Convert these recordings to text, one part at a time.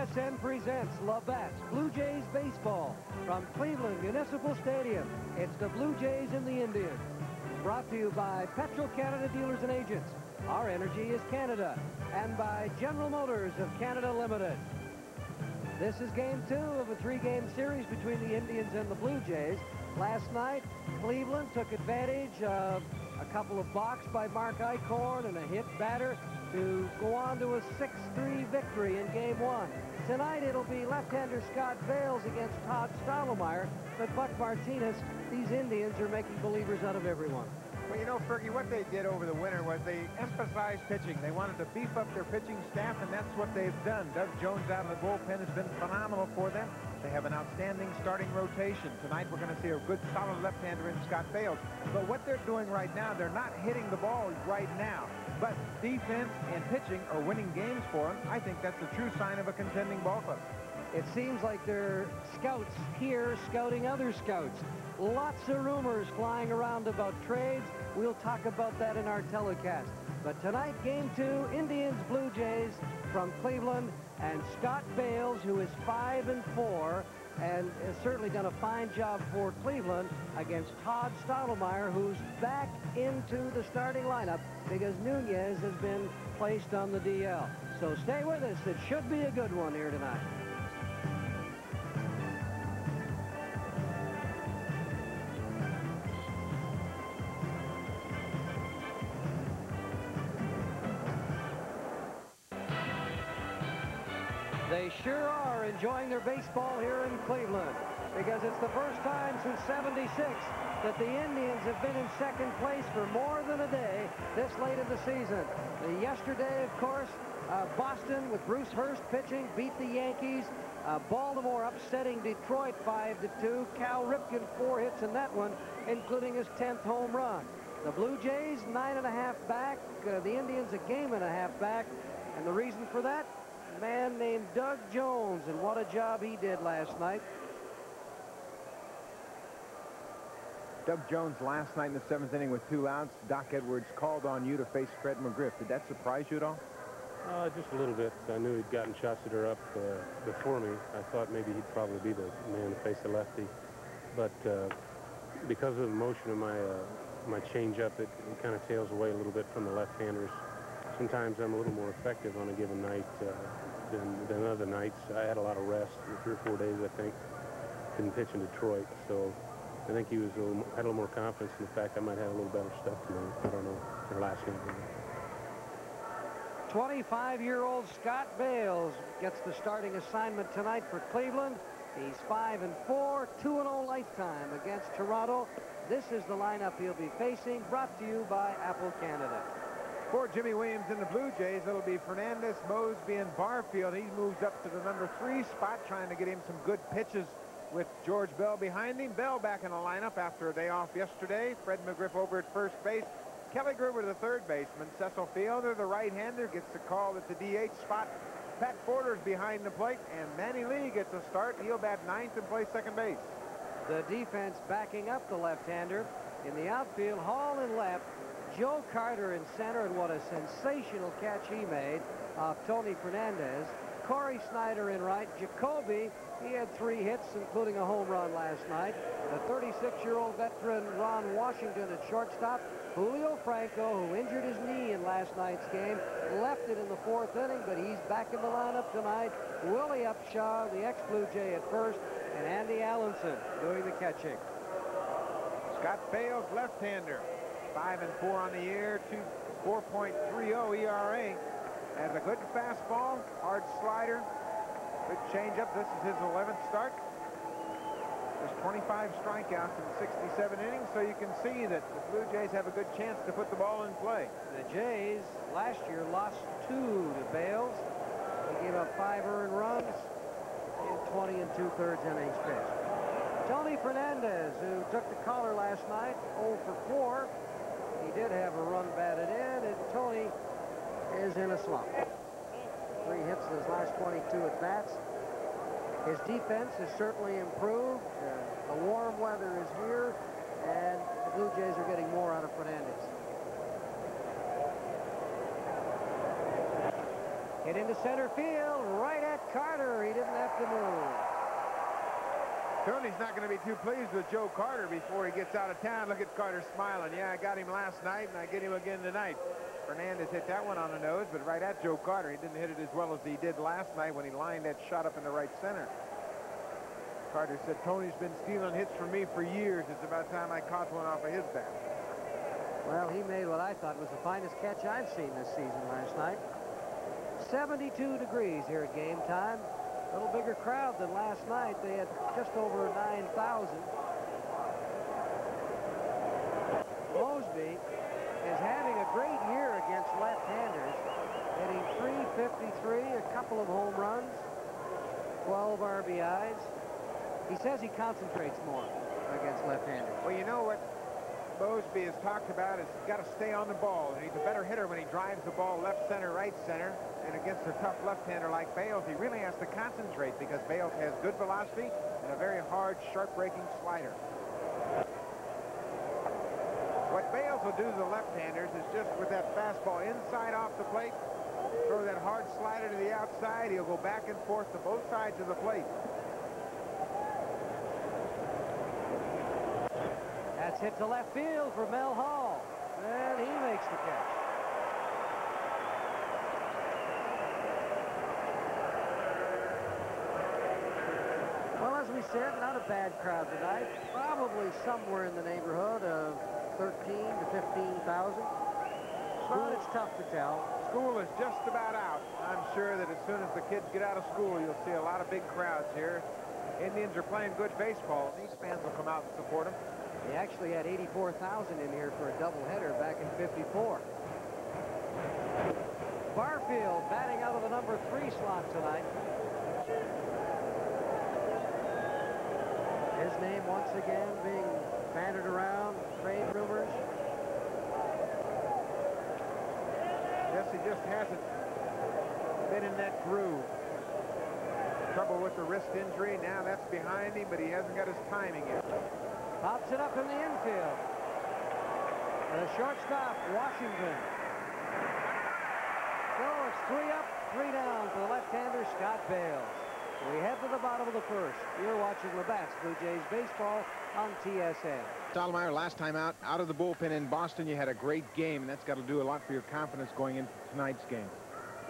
TSN presents Labatt's Blue Jays Baseball from Cleveland Municipal Stadium. It's the Blue Jays and the Indians. Brought to you by Petro Canada Dealers and Agents. Our energy is Canada. And by General Motors of Canada Limited. This is game two of a three-game series between the Indians and the Blue Jays. Last night, Cleveland took advantage of a couple of balks by Mark Eichhorn and a hit batter to go on to a 6-3 victory in game one. Tonight it'll be left-hander Scott Bailes against Todd Stottlemyre, but Buck Martinez, these Indians are making believers out of everyone. Well, you know, Fergie, what they did over the winter was they emphasized pitching. They wanted to beef up their pitching staff, and that's what they've done. Doug Jones out of the bullpen has been phenomenal for them. They have an outstanding starting rotation. Tonight we're going to see a good, solid left-hander in Scott Bailes. But what they're doing right now, they're not hitting the ball right now. But defense and pitching are winning games for them. I think that's the true sign of a contending ball club. It seems like they're scouts here scouting other scouts. Lots of rumors flying around about trades. We'll talk about that in our telecast. But tonight, game two, Indians Blue Jays from Cleveland and Scott Bailes, who is 5 and 4 and has certainly done a fine job for Cleveland against Todd Stottlemyre, who's back into the starting lineup because Nunez has been placed on the DL. So stay with us. It should be a good one here tonight. Sure are enjoying their baseball here in Cleveland because it's the first time since 76 that the Indians have been in second place for more than a day this late in the season. The yesterday, of course, uh, Boston with Bruce Hurst pitching beat the Yankees. Uh, Baltimore upsetting Detroit 5 to 2. Cal Ripken four hits in that one, including his 10th home run. The Blue Jays nine and a half back. Uh, the Indians a game and a half back. And the reason for that, man named Doug Jones, and what a job he did last night. Doug Jones last night in the seventh inning with two outs. Doc Edwards called on you to face Fred McGriff. Did that surprise you at all? Uh, just a little bit. I knew he'd gotten shots that are up uh, before me. I thought maybe he'd probably be the man to face the lefty. But uh, because of the motion of my uh, my changeup, it, it kind of tails away a little bit from the left-handers. Sometimes I'm a little more effective on a given night uh, than, than other nights. I had a lot of rest three or four days, I think. Didn't pitch in Detroit, so I think he was a little, had a little more confidence in the fact I might have a little better stuff tonight. I don't know. Their last game. 25-year-old Scott Bailes gets the starting assignment tonight for Cleveland. He's 5 and 4, 2 and 0 lifetime against Toronto. This is the lineup he'll be facing, brought to you by Apple Canada. For Jimy Williams in the Blue Jays, it'll be Fernandez, Moseby, and Barfield. He moves up to the number three spot, trying to get him some good pitches with George Bell behind him. Bell back in the lineup after a day off yesterday. Fred McGriff over at first base. Kelly Gruber, the third baseman. Cecil Fielder, the right-hander, gets the call at the DH spot. Pat Borders behind the plate, and Manny Lee gets a start. He'll bat ninth and play second base. The defense backing up the left-hander. In the outfield, Hall in left, Joe Carter in center, and what a sensational catch he made off Tony Fernandez. Cory Snyder in right. Jacoby, he had three hits, including a home run last night. The 36-year-old veteran Ron Washington at shortstop. Julio Franco, who injured his knee in last night's game, left it in the fourth inning, but he's back in the lineup tonight. Willie Upshaw, the ex-Blue Jay at first, and Andy Allanson doing the catching. Scott Bailes, left-hander. 5 and 4 on the year, 4.30 ERA. Has a good fastball, hard slider, good changeup. This is his 11th start. There's 25 strikeouts in 67 innings, so you can see that the Blue Jays have a good chance to put the ball in play. The Jays last year lost two to Bailes. He gave up five earned runs in 20 and two-thirds innings pitched. Tony Fernandez, who took the collar last night, 0 for 4. He did have a run batted in, and Tony is in a slump. Three hits in his last 22 at-bats. His defense has certainly improved. Uh, the warm weather is here, and the Blue Jays are getting more out of Fernandez. Hit into center field, right at Carter. He didn't have to move. Tony's not going to be too pleased with Joe Carter before he gets out of town. Look at Carter smiling. Yeah, I got him last night, and I get him again tonight. Fernandez hit that one on the nose, but right at Joe Carter. He didn't hit it as well as he did last night when he lined that shot up in the right center. Carter said, Tony's been stealing hits from me for years. It's about time I caught one off of his bat. Well, he made what I thought was the finest catch I've seen this season last night. 72 degrees here at game time. A little bigger crowd than last night. They had just over 9,000. Moseby is having a great year against left-handers, hitting 353, a couple of home runs, 12 RBIs. He says he concentrates more against left-handers. Well, you know what Moseby has talked about is he's got to stay on the ball. And he's a better hitter when he drives the ball left center, right center. And against a tough left-hander like Bailes, he really has to concentrate because Bailes has good velocity and a very hard, sharp-breaking slider. What Bailes will do to the left-handers is just with that fastball inside off the plate, throw that hard slider to the outside. He'll go back and forth to both sides of the plate. That's hit to left field for Mel Hall. And he makes the catch. Well, as we said, not a bad crowd tonight. Probably somewhere in the neighborhood of 13 to 15,000. But it's tough to tell. School is just about out. I'm sure that as soon as the kids get out of school, you'll see a lot of big crowds here. Indians are playing good baseball. These fans will come out and support them. He actually had 84,000 in here for a doubleheader back in 54. Barfield batting out of the number three slot tonight. His name once again being bandied around, trade rumors. Yes, he just hasn't been in that groove. Trouble with the wrist injury. Now that's behind him, but he hasn't got his timing yet. Pops it up in the infield. The shortstop, Washington. So it's three up, three down for the left-hander, Scott Bailes. We head to the bottom of the first. You're watching Labatt's Blue Jays baseball on TSN. Stottlemyre, last time out, out of the bullpen in Boston, you had a great game, and that's got to do a lot for your confidence going into tonight's game.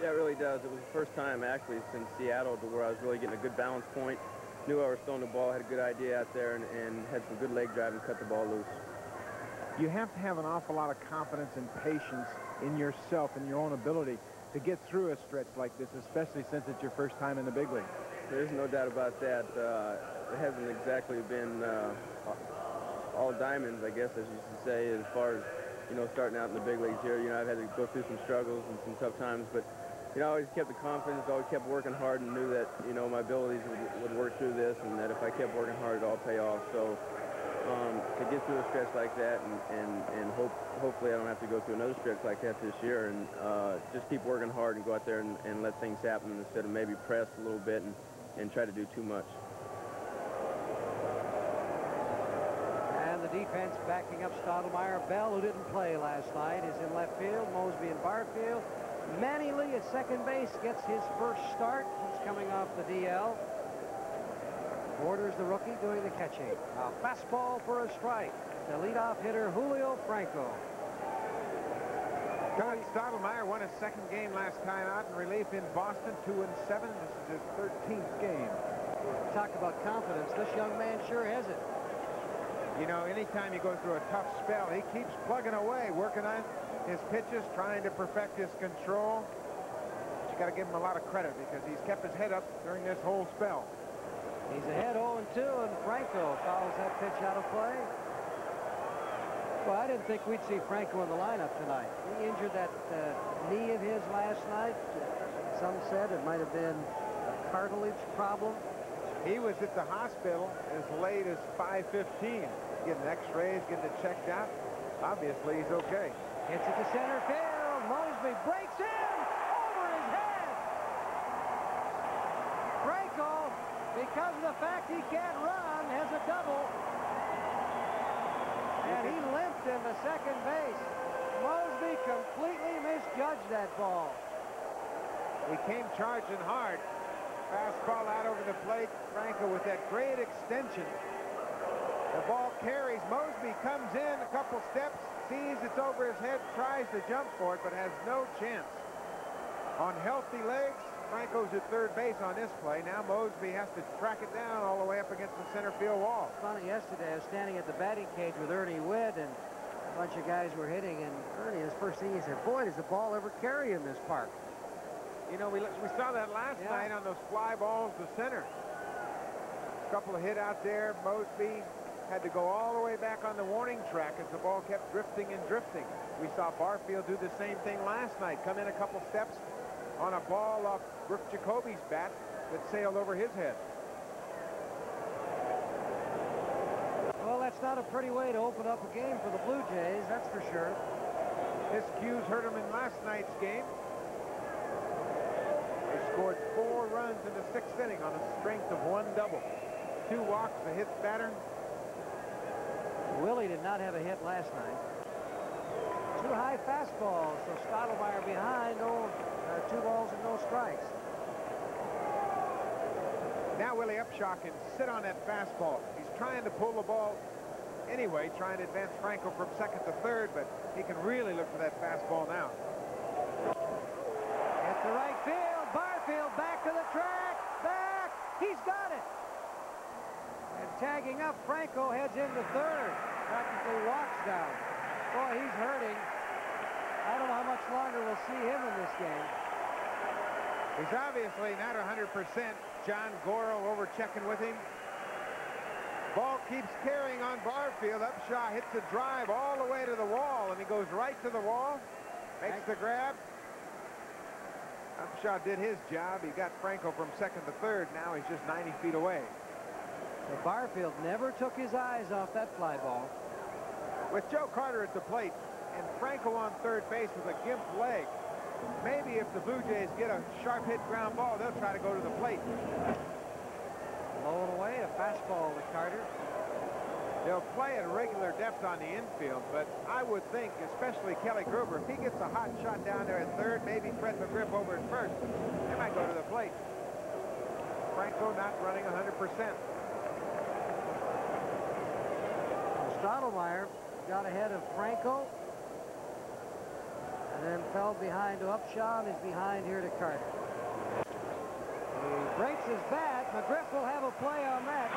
Yeah, it really does. It was the first time, actually, since Seattle to where I was really getting a good balance point. Knew I was throwing the ball, had a good idea out there, and, and had some good leg drive and cut the ball loose. You have to have an awful lot of confidence and patience in yourself and your own ability to get through a stretch like this, especially since it's your first time in the big league. There's no doubt about that. Uh, it hasn't exactly been uh, all diamonds, I guess, as you should say, as far as, you know, starting out in the big leagues here. You know, I've had to go through some struggles and some tough times, but, you know, I always kept the confidence, always kept working hard and knew that, you know, my abilities would, would work through this and that if I kept working hard, it'd all pay off. So um, to get through a stretch like that and, and, and hope, hopefully I don't have to go through another stretch like that this year and uh, just keep working hard and go out there and, and let things happen instead of maybe press a little bit and, and try to do too much. And the defense backing up Stottlemyre. Bell, who didn't play last night, is in left field. Moseby and Barfield. Manny Lee at second base gets his first start. He's coming off the DL. Borders the rookie doing the catching. A fastball for a strike. The leadoff hitter, Julio Franco. John Stottlemyre won his second game last time out in relief in Boston, 2 and 7. This is his 13th game. Talk about confidence. This young man sure has it. You know, anytime you go through a tough spell, he keeps plugging away, working on his pitches, trying to perfect his control. But you got to give him a lot of credit because he's kept his head up during this whole spell. He's ahead 0-2, and Franco fouls that pitch out of play. Well, I didn't think we'd see Franco in the lineup tonight. He injured that uh, knee of his last night. Some said it might have been a cartilage problem. He was at the hospital as late as 5.15, getting x-rays, getting it checked out. Obviously, he's okay. Hits it to center field. Moseby breaks in over his head. Franco, because of the fact he can't run, has a double. And he limped into second base. Moseby completely misjudged that ball. He came charging hard. Fastball out over the plate. Franco with that great extension. The ball carries. Moseby comes in a couple steps, sees it's over his head, tries to jump for it, but has no chance. On healthy legs, Franco's at third base on this play. Now Moseby has to track it down all the way up against the center field wall. Funny, yesterday I was standing at the batting cage with Ernie Whitt, and a bunch of guys were hitting, and Ernie, his first thing he said, boy, does the ball ever carry in this park? You know, we, we saw that last Yeah. night on those fly balls to center. A couple of hit out there. Moseby had to go all the way back on the warning track as the ball kept drifting and drifting. We saw Barfield do the same thing last night. Come in a couple steps on a ball off Brooke Jacoby's bat that sailed over his head. Well, that's not a pretty way to open up a game for the Blue Jays, that's for sure. This cues hurt him in last night's game. They scored four runs in the sixth inning on the strength of one double. Two walks, a hit batter. Willie did not have a hit last night. Two high fastballs, so Stottlemyre behind, no, uh, two balls and no strikes. Now Willie Upshaw can sit on that fastball. He's trying to pull the ball anyway, trying to advance Franco from second to third, but he can really look for that fastball now. It's the right field, Barfield back to the track, back, he's got it. Tagging up, Franco heads into third, practically walks down. Boy, he's hurting. I don't know how much longer we'll see him in this game. He's obviously not 100%. John Goryl over checking with him. Ball keeps carrying on Barfield. Upshaw hits a drive all the way to the wall, and he goes right to the wall. Makes the grab. Upshaw did his job. He got Franco from second to third. Now he's just 90 feet away. But Barfield never took his eyes off that fly ball. With Joe Carter at the plate and Franco on third base with a gimp leg, maybe if the Blue Jays get a sharp hit ground ball, they'll try to go to the plate. Low and away, a fastball to Carter. They'll play at a regular depth on the infield, but I would think, especially Kelly Gruber, if he gets a hot shot down there at third, maybe Fred McGriff over at first, they might go to the plate. Franco not running 100%. Stottlemyre got ahead of Franco and then fell behind to Upshaw and is behind here to Carter. He breaks his bat. McGriff will have a play on that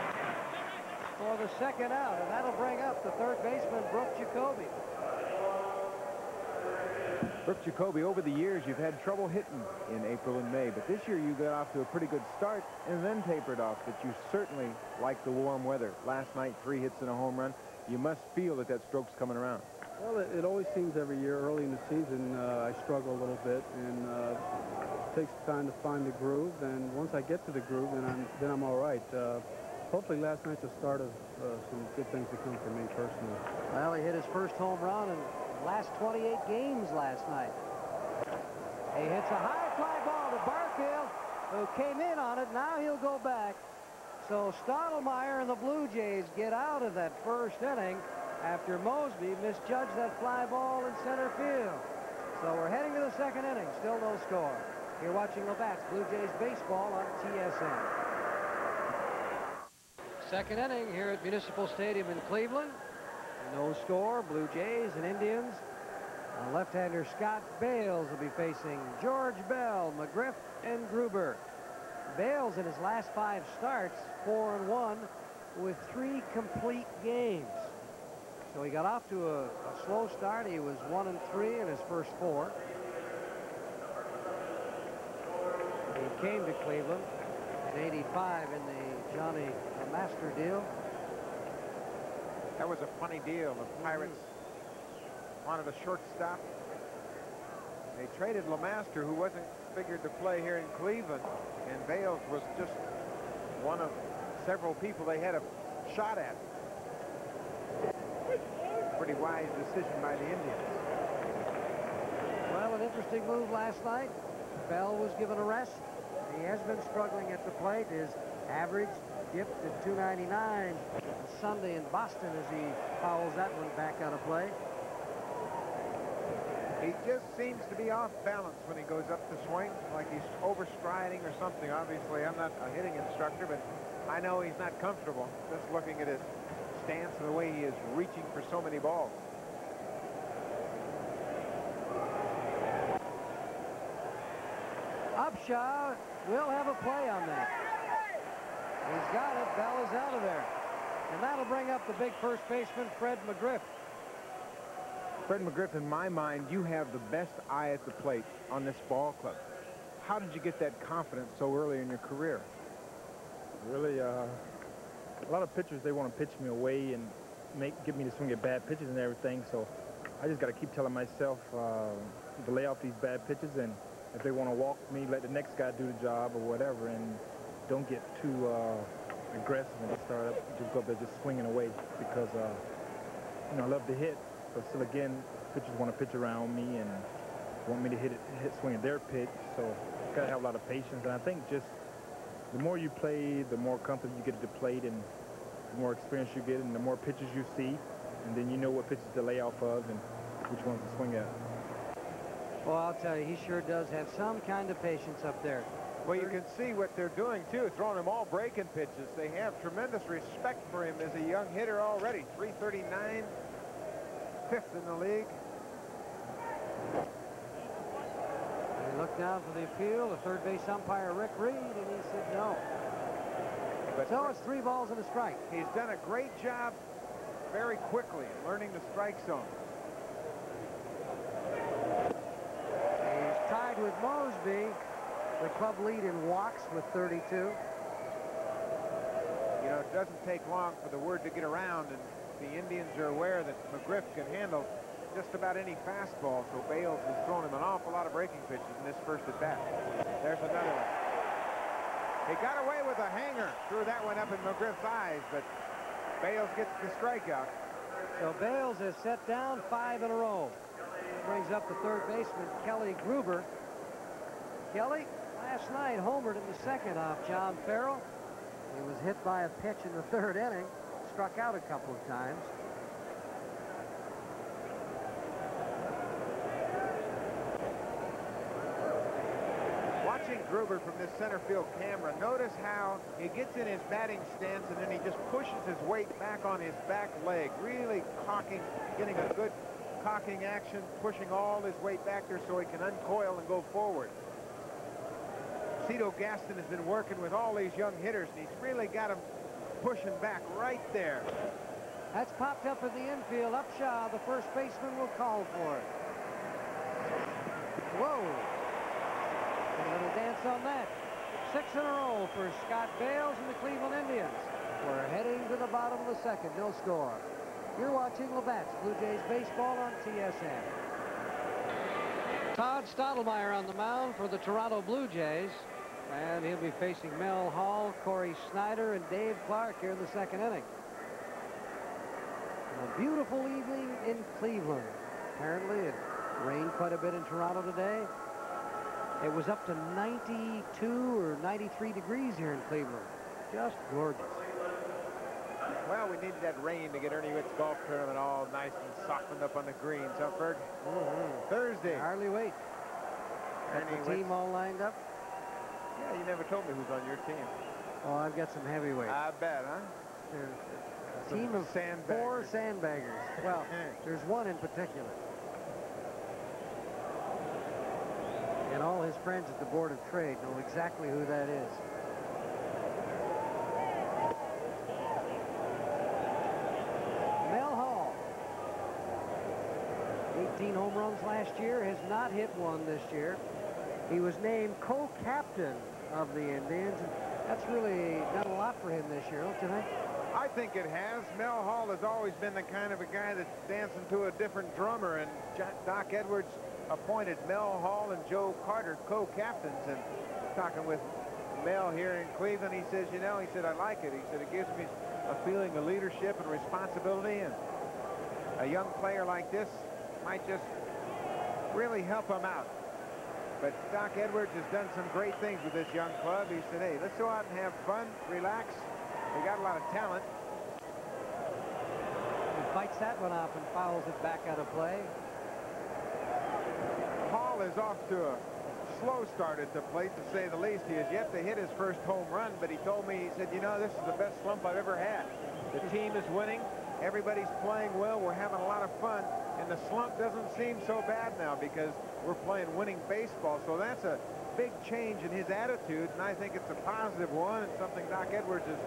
for the second out, and that'll bring up the third baseman, Brooke Jacoby. Brooke Jacoby, over the years, you've had trouble hitting in April and May, but this year you got off to a pretty good start and then tapered off, but you certainly like the warm weather. Last night, three hits and a home run. You must feel that that stroke's coming around. Well, it, it always seems every year early in the season uh, I struggle a little bit, and uh, it takes time to find the groove. And once I get to the groove, then I'm then I'm all right. Uh, hopefully, last night's the start of uh, some good things to come for me personally. Well, he hit his first home run in last 28 games last night. He hits a high fly ball to Barfield, who came in on it. Now he'll go back. So Stottlemyre and the Blue Jays get out of that first inning after Moseby misjudged that fly ball in center field. So we're heading to the second inning. Still no score. You're watching Labatt's Blue Jays baseball on TSN. Second inning here at Municipal Stadium in Cleveland. No score. Blue Jays and Indians. Left-hander Scott Bailes will be facing George Bell, McGriff, and Gruber. Bailes in his last five starts, four and one, with three complete games. So he got off to a, a slow start. He was one and three in his first four. He came to Cleveland in 85 in the Johnny Master deal. That was a funny deal. The Pirates mm-hmm. wanted a shortstop. They traded LeMaster, who wasn't figured to play here in Cleveland, and Bailes was just one of several people they had a shot at. Pretty wise decision by the Indians. Well, an interesting move last night. Bell was given a rest. He has been struggling at the plate. His average dipped to 299 on Sunday in Boston as he fouls that one back out of play. He just seems to be off balance when he goes up to swing, like he's overstriding or something. Obviously, I'm not a hitting instructor, but I know he's not comfortable just looking at his stance and the way he is reaching for so many balls. Upshaw will have a play on that. He's got it. Bell is out of there. And that'll bring up the big first baseman, Fred McGriff. Fred McGriff, in my mind, you have the best eye at the plate on this ball club. How did you get that confidence so early in your career? Really, uh, a lot of pitchers, they want to pitch me away and make get me to swing at bad pitches and everything. So I just got to keep telling myself uh, to lay off these bad pitches and if they want to walk me, let the next guy do the job or whatever, and don't get too uh, aggressive and start up, just go up there just swinging away because, uh, you know, I love to hit, but still again, pitchers want to pitch around me and want me to hit it, hit swing at their pitch, so got to have a lot of patience, and I think just the more you play, the more comfortable you get at the plate, and the more experience you get, and the more pitches you see, and then you know what pitches to lay off of and which ones to swing at. Well, I'll tell you, he sure does have some kind of patience up there. Well, you can see what they're doing, too, throwing him all breaking pitches. They have tremendous respect for him as a young hitter already. 339, fifth in the league. He looked down for the appeal, the third base umpire, Rick Reed, and he said no. But so it's three balls and a strike. He's done a great job very quickly learning the strike zone. He's tied with Moseby, the club lead in walks with 32. You know, it doesn't take long for the word to get around, and the Indians are aware that McGriff can handle just about any fastball, so Bailes has thrown him an awful lot of breaking pitches in this first at bat. There's another one. He got away with a hanger, threw that one up in McGriff's eyes, but Bailes gets the strikeout. So Bailes has set down five in a row brings up the third baseman, Kelly Gruber. Kelly, last night, homered in the second off John Farrell. He was hit by a pitch in the third inning, struck out a couple of times. Watching Gruber from this center field camera, notice how he gets in his batting stance and then he just pushes his weight back on his back leg, really cocking, getting a good cocking action, pushing all his weight back there so he can uncoil and go forward. Cito Gaston has been working with all these young hitters, and he's really got them pushing back right there. That's popped up in the infield. Upshaw, the first baseman, will call for it. Whoa. A little dance on that. Six in a row for Scott Bailes and the Cleveland Indians. We're heading to the bottom of the second. No score. You're watching Labatt's Blue Jays baseball on TSN. Todd Stottlemyre on the mound for the Toronto Blue Jays. And he'll be facing Mel Hall, Cory Snyder, and Dave Clark here in the second inning. A beautiful evening in Cleveland. Apparently it rained quite a bit in Toronto today. It was up to 92 or 93 degrees here in Cleveland. Just gorgeous. Well, we needed that rain to get Ernie Whitt's golf tournament all nice and softened up on the greens, Ferg? Mm -hmm. Thursday. Hardly wait. Ernie the team all lined up? Yeah, you never told me who's on your team. Oh, I've got some heavyweights. I bet, huh? There's a team of sandbaggers. four sandbaggers. Well, there's one in particular. And all his friends at the Board of Trade know exactly who that is. 18 home runs last year, has not hit one this year. He was named co-captain of the Indians, and that's really done a lot for him this year, don't you think? I think it has. Mel Hall has always been the kind of a guy that's dancing to a different drummer, and Doc Edwards appointed Mel Hall and Joe Carter co-captains, and talking with Mel here in Cleveland, he says, you know, he said, I like it. He said, it gives me a feeling of leadership and responsibility, and a young player like this might just really help him out. But Doc Edwards has done some great things with this young club. He said, hey, let's go out and have fun, relax. We got a lot of talent. He fights that one off and fouls it back out of play. Hall is off to a slow start at the plate, to say the least. He has yet to hit his first home run, but he told me, he said, you know, this is the best slump I've ever had. The team is winning. Everybody's playing well. We're having a lot of fun. And the slump doesn't seem so bad now because we're playing winning baseball. So that's a big change in his attitude, and I think it's a positive one and something Doc Edwards is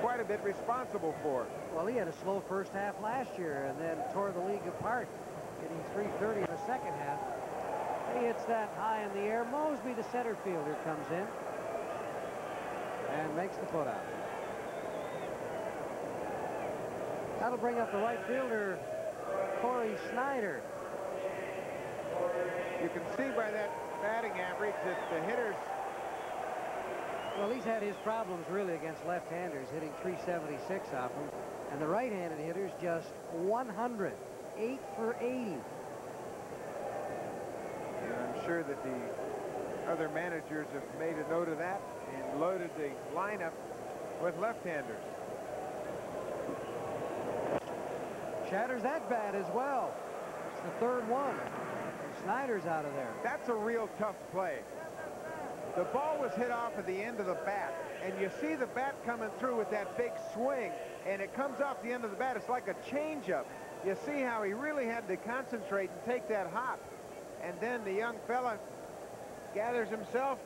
quite a bit responsible for. Well, he had a slow first half last year and then tore the league apart, hitting 330 in the second half. He hits that high in the air. Moseby, the center fielder, comes in and makes the put out. That'll bring up the right fielder, Cory Snyder. You can see by that batting average that the hitters well, he's had his problems really against left-handers, hitting 376 off them. And the right-handed hitters just 100, 8 for 80. And I'm sure that the other managers have made a note of that and loaded the lineup with left-handers. Shatters that bat as well. It's the third one. Snyder's out of there. That's a real tough play. The ball was hit off at the end of the bat, and you see the bat coming through with that big swing, and it comes off the end of the bat. It's like a changeup. You see how he really had to concentrate and take that hop. And then the young fella gathers himself,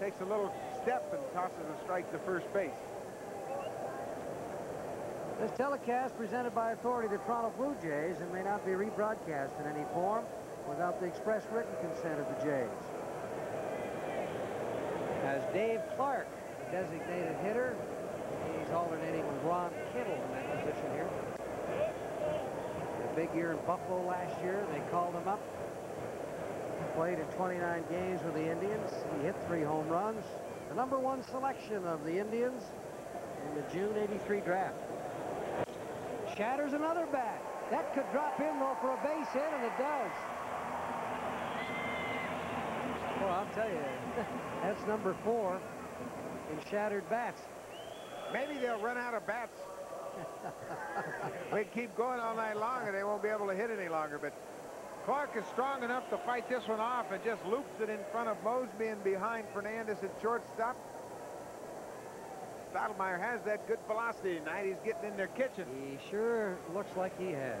takes a little step, and tosses a strike to first base. This telecast presented by authority the Toronto Blue Jays and may not be rebroadcast in any form without the express written consent of the Jays. As Dave Clark, the designated hitter, he's alternating with Ron Kittle in that position here. A big year in Buffalo last year. They called him up. Played in 29 games with the Indians. He hit three home runs. The number one selection of the Indians in the June 83 draft shatters another bat. That could drop in, though, for a base hit, and it does. Well, I'll tell you, that's number four in shattered bats. Maybe they'll run out of bats. they keep going all night long, and they won't be able to hit any longer. But Clark is strong enough to fight this one off and just loops it in front of Moseby and behind Fernandez at shortstop. Stottlemyre has that good velocity tonight. He's getting in their kitchen. He sure looks like he has.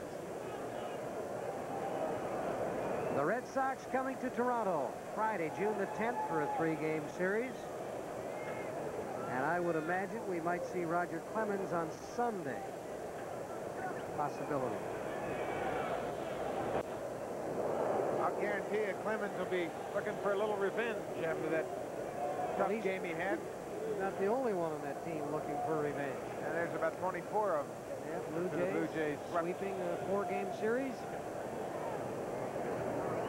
The Red Sox coming to Toronto Friday, June the 10th for a three-game series. And I would imagine we might see Roger Clemens on Sunday. Possibility. I'll guarantee you Clemens will be looking for a little revenge after that tough well, game he had not the only one on that team looking for revenge. And there's about 24 of them. Yeah, Blue Jays, Blue Jays sweeping a four-game series.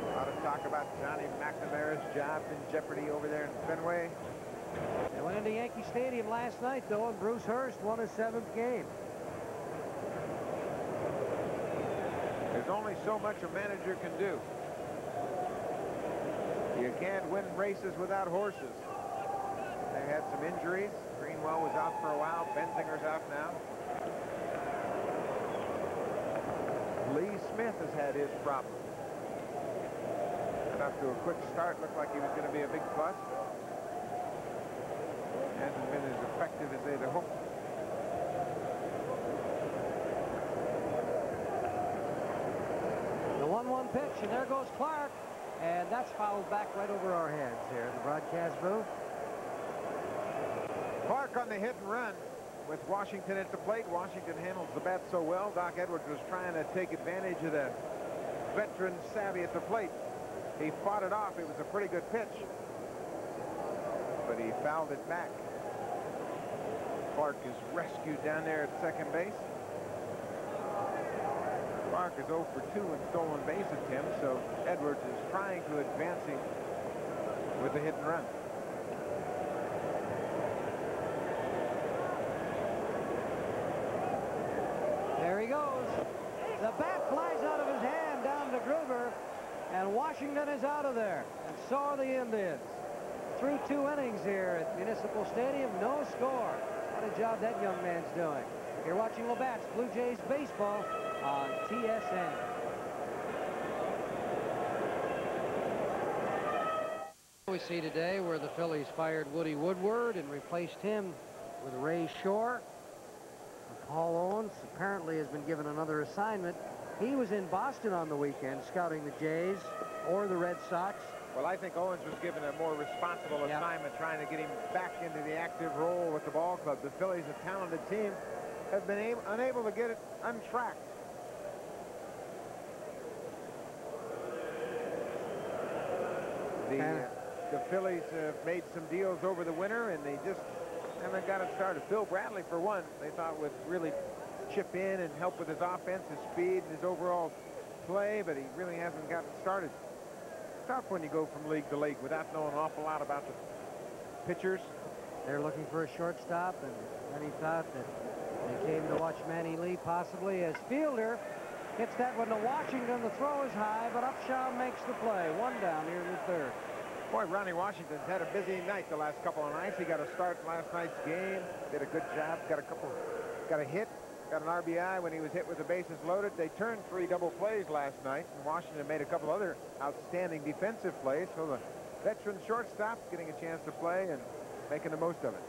A lot of talk about Johnny McNamara's job in jeopardy over there in Fenway. They went into Yankee Stadium last night, though, and Bruce Hurst won his seventh game. There's only so much a manager can do. You can't win races without horses had some injuries. Greenwell was out for a while. Benzinger's out now. Lee Smith has had his problems. Got off to a quick start. Looked like he was going to be a big bust. Hasn't been as effective as they'd hoped. The 1-1 pitch, and there goes Clark. And that's fouled back right over our heads here in the broadcast booth. Clark on the hit and run with Washington at the plate. Washington handles the bat so well. Doc Edwards was trying to take advantage of the veteran savvy at the plate. He fought it off. It was a pretty good pitch. But he fouled it back. Clark is rescued down there at second base. Clark is 0 for 2 in stolen base attempts, so Edwards is trying to advance him with the hit and run. The bat flies out of his hand down to Gruber, and Washington is out of there. And so are the Indians. Through two innings here at Municipal Stadium, no score. What a job that young man's doing. You're watching Labatt's Blue Jays baseball on TSN. We see today where the Phillies fired Woody Woodward and replaced him with Ray Shore. Paul Owens apparently has been given another assignment. He was in Boston on the weekend scouting the Jays or the Red Sox. Well, I think Owens was given a more responsible yep. assignment trying to get him back into the active role with the ball club. The Phillies, a talented team, have been unable to get it untracked. The, uh, the Phillies have made some deals over the winter, and they just haven't got it started. Phil Bradley, for one, they thought would really chip in and help with his offense, his speed, and his overall play, but he really hasn't gotten started. It's tough when you go from league to league without knowing an awful lot about the pitchers. They're looking for a shortstop, and then thought that they came to watch Manny Lee possibly as fielder. Hits that one to Washington. The throw is high, but Upshaw makes the play. One down here in the third. Boy, Ronnie Washington's had a busy night the last couple of nights. He got a start in last night's game. Did a good job. Got a couple, got a hit. Got an RBI when he was hit with the bases loaded. They turned three double plays last night, and Washington made a couple other outstanding defensive plays. So the veteran shortstop getting a chance to play and making the most of it.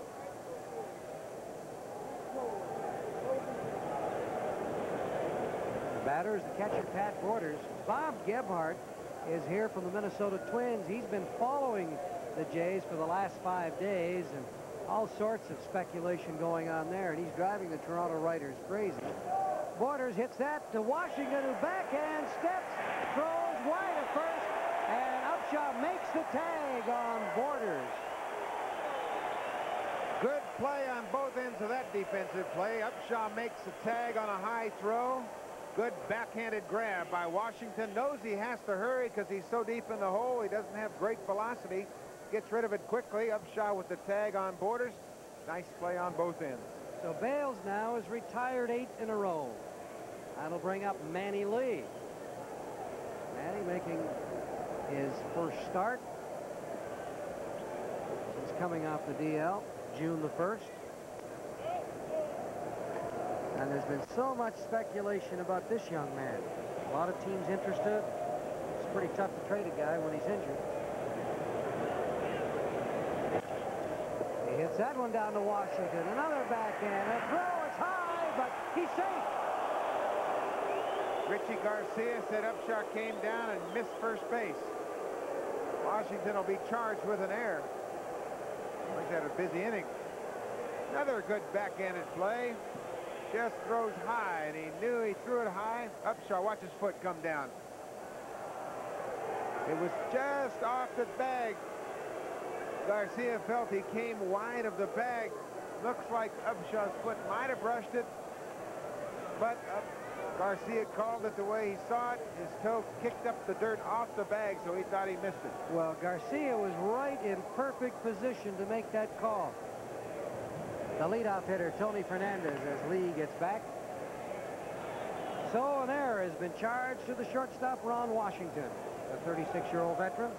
The batter is the catcher, Pat Borders. Bob Gebhard is here from the Minnesota Twins. He's been following the Jays for the last five days, and all sorts of speculation going on there, and he's driving the Toronto writers crazy. Borders hits that to Washington, who backhand steps, throws wide at first, and Upshaw makes the tag on Borders. Good play on both ends of that defensive play. Upshaw makes the tag on a high throw. Good backhanded grab by Washington. Knows he has to hurry because he's so deep in the hole. He doesn't have great velocity. Gets rid of it quickly. Upshaw with the tag on Borders. Nice play on both ends. So Bailes now is retired eight in a row. That'll bring up Manny Lee. Manny making his first start He's coming off the DL June the 1st. And there's been so much speculation about this young man. A lot of teams interested. It's pretty tough to trade a guy when he's injured. He hits that one down to Washington. Another backhand. A throw is high, but he's safe. Richie Garcia said Upshaw came down and missed first base. Washington will be charged with an error. He's had a busy inning. Another good backhanded play just throws high, and he knew he threw it high. Upshaw, watch his foot come down. It was just off the bag. Garcia felt he came wide of the bag. Looks like Upshaw's foot might have brushed it, but uh, Garcia called it the way he saw it. His toe kicked up the dirt off the bag, so he thought he missed it. Well, Garcia was right in perfect position to make that call. The leadoff hitter, Tony Fernandez, as Lee gets back. So an error has been charged to the shortstop, Ron Washington, the 36-year-old veteran.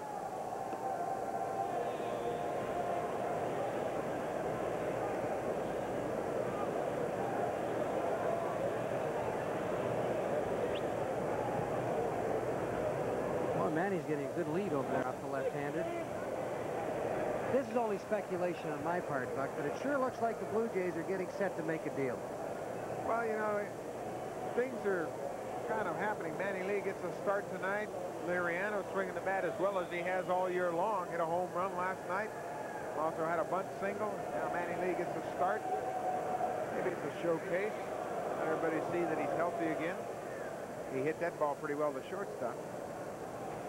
Manny's getting a good lead over there off the left-handed. This is only speculation on my part, Buck, but it sure looks like the Blue Jays are getting set to make a deal. Well, you know, things are kind of happening. Manny Lee gets a start tonight. Liriano swinging the bat as well as he has all year long. Hit a home run last night. Also had a bunt single. Now Manny Lee gets a start. Maybe it's a showcase. Let everybody see that he's healthy again. He hit that ball pretty well to shortstop.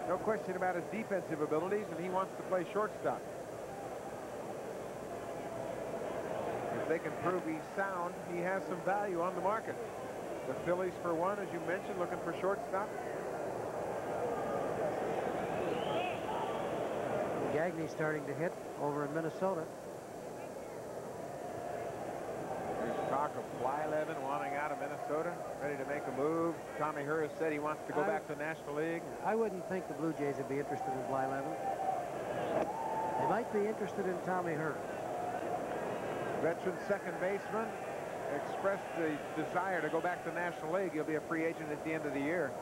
No question about his defensive abilities, and he wants to play shortstop. If they can prove he's sound, he has some value on the market. The Phillies, for one, as you mentioned, looking for shortstop. Gagne starting to hit over in Minnesota. There's talk of Blyleven wanting out of Minnesota, ready to make a move. Tommy Herr said he wants to go I, back to the National League. I wouldn't think the Blue Jays would be interested in Blyleven. They might be interested in Tommy Herr veteran second baseman, expressed the desire to go back to the National League. He'll be a free agent at the end of the year.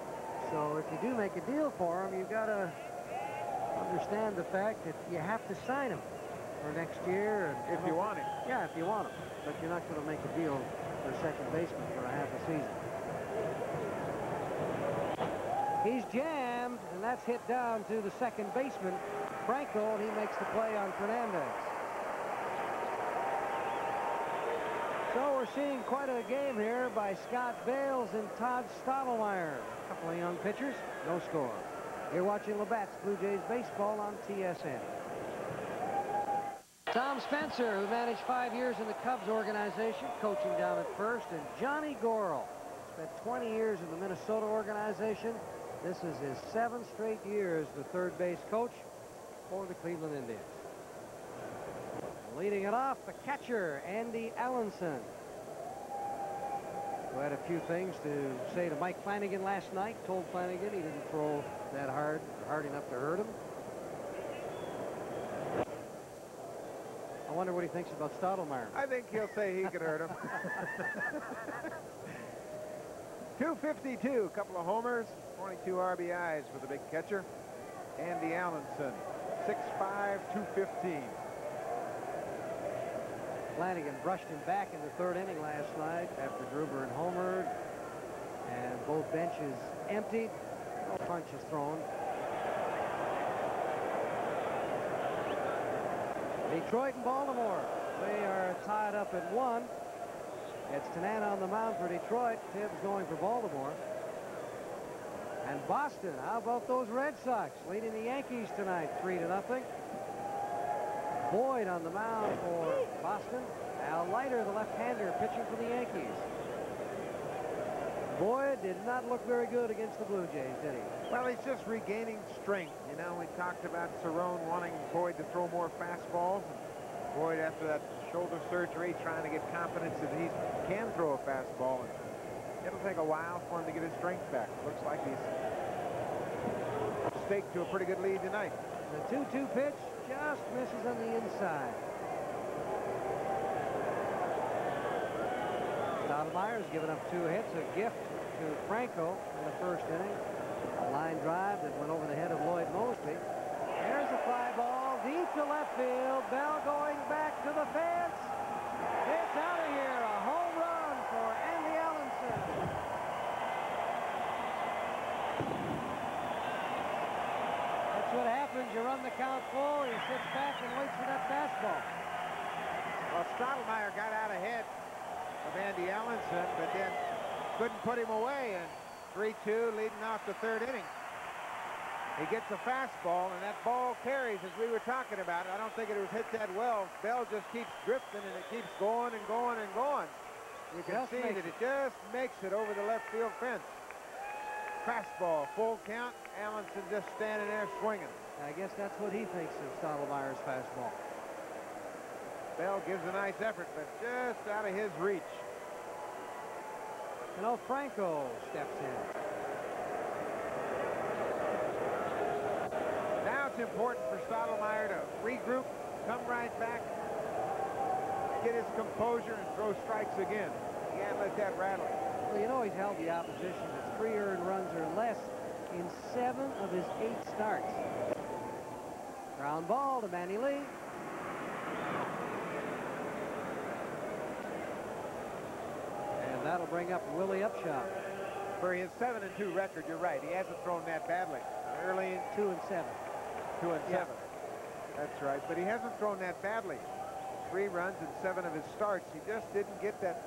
So if you do make a deal for him, you've got to understand the fact that you have to sign him for next year. If you want him. Yeah, if you want him. But you're not going to make a deal for a second baseman for a half a season. He's jammed, and that's hit down to the second baseman, Franco, and he makes the play on Fernandez. So we're seeing quite a game here by Scott Bailes and Todd Stottlemyre. A couple of young pitchers, no score. You're watching Labatt's Blue Jays baseball on TSN. Tom Spencer, who managed five years in the Cubs organization, coaching down at first, and Johnny Goryl, spent 20 years in the Minnesota organization. This is his seventh straight year as the third base coach for the Cleveland Indians. Leading it off, the catcher, Andy Allanson, who had a few things to say to Mike Flanagan last night. Told Flanagan he didn't throw that hard, hard enough to hurt him. I wonder what he thinks about Stottlemyre. I think he'll say he can hurt him. 252, a couple of homers, 22 RBIs for the big catcher, Andy Allanson, 6'5", 215. Flanagan brushed him back in the third inning last night after Gruber and Homer and both benches emptied. No punches thrown. Detroit and Baltimore. They are tied up at one. It's Tanana on the mound for Detroit. Tibbs going for Baltimore. And Boston, how about those Red Sox leading the Yankees tonight, three to nothing. Boyd on the mound for Boston. Al Leiter, the left-hander, pitching for the Yankees. Boyd did not look very good against the Blue Jays, did he? Well, he's just regaining strength. You know, we talked about Cerone wanting Boyd to throw more fastballs. Boyd, after that shoulder surgery, trying to get confidence that he can throw a fastball. It'll take a while for him to get his strength back. Looks like he's staked to a pretty good lead tonight. The 2-2 pitch just misses on the inside. Stottlemyre's given up two hits, a gift to Franco in the first inning. A line drive that went over the head of Lloyd Moseby. There's a fly ball deep to left field. Bell going back to the fence. It's out of here. A home run for Andy Allanson. That's what happens. You run the count full. He sits back and waits for that fastball. Well, Stottlemyre got out ahead of Andy Allanson, but then couldn't put him away. And 3-2 leading off the third inning. He gets a fastball, and that ball carries, as we were talking about. I don't think it was hit that well. Bell just keeps drifting, and it keeps going and going and going. You can Just see that it just makes it over the left field fence. Fastball, full count. Allanson just standing there swinging. I guess that's what he thinks of Stottlemyre's fastball. Bell gives a nice effort, but just out of his reach. And know, Franco steps in. Now it's important for Stottlemyre to regroup, come right back, get his composure, and throw strikes again. He can't let that rattle. Well, you know he's held the opposition to three earned runs or less in seven of his eight starts. Ground ball to Manny Lee. And that'll bring up Willie Upshaw. For his 7 and 2 record, you're right. He hasn't thrown that badly. Early in Two and seven. 2 and Yeah. 7. That's right. But he hasn't thrown that badly. Three runs in seven of his starts. He just didn't get that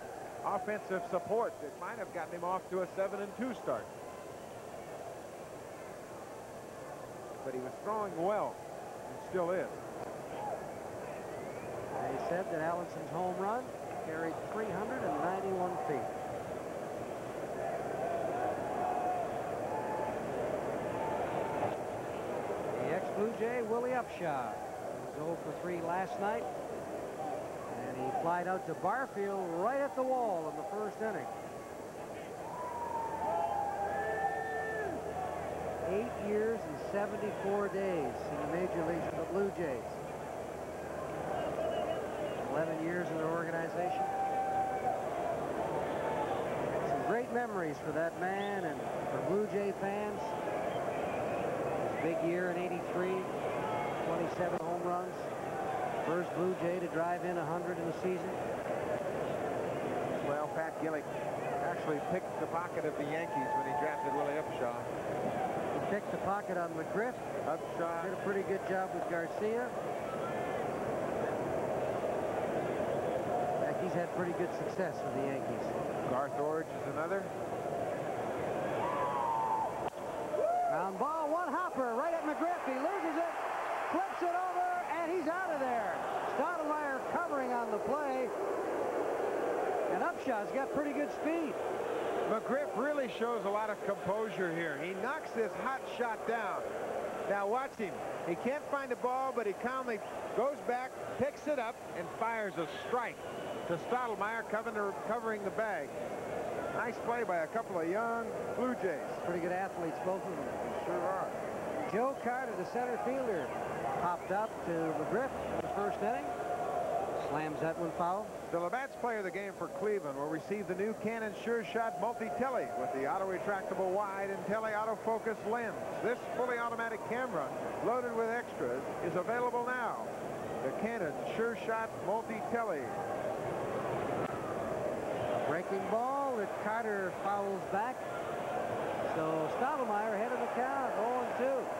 offensive support that might have gotten him off to a 7 and 2 start. But he was throwing well and still is. They said that Allanson's home run carried 391 feet. The ex-Blue Jay, Willie Upshaw, was 0 for 3 last night. And out to Barfield right at the wall in the first inning. Eight years and 74 days in the major leagues for the Blue Jays. 11 years in their organization. Some great memories for that man and for Blue Jay fans. His big year in 83. seven home runs. First Blue Jay to drive in 100 in the season. Well, Pat Gillick actually picked the pocket of the Yankees when he drafted Willie Upshaw. He picked the pocket on McGriff. Upshaw Did a pretty good job with Garcia. In fact, he's had pretty good success with the Yankees. Garth Iorg is another. Ground ball, one hopper right at McGriff. He loses it, flips it over, and he's out of there. Stottlemyre covering on the play. And Upshaw's got pretty good speed. McGriff really shows a lot of composure here. He knocks this hot shot down. Now watch him. He can't find the ball, but he calmly goes back, picks it up, and fires a strike to Stottlemyre covering, covering the bag. Nice play by a couple of young Blue Jays. Pretty good athletes, both of them. Sure are. Joe Carter, the center fielder, popped up to McGriff in the first inning. Slams that one foul. The Labatt's player of the game for Cleveland will receive the new Canon Sure Shot Multi-Tele with the auto-retractable wide and tele autofocus lens. This fully automatic camera, loaded with extras, is available now. The Canon Sure Shot Multi-Tele. Breaking ball that Carter fouls back. So Stottlemyre ahead of the count, 0-2.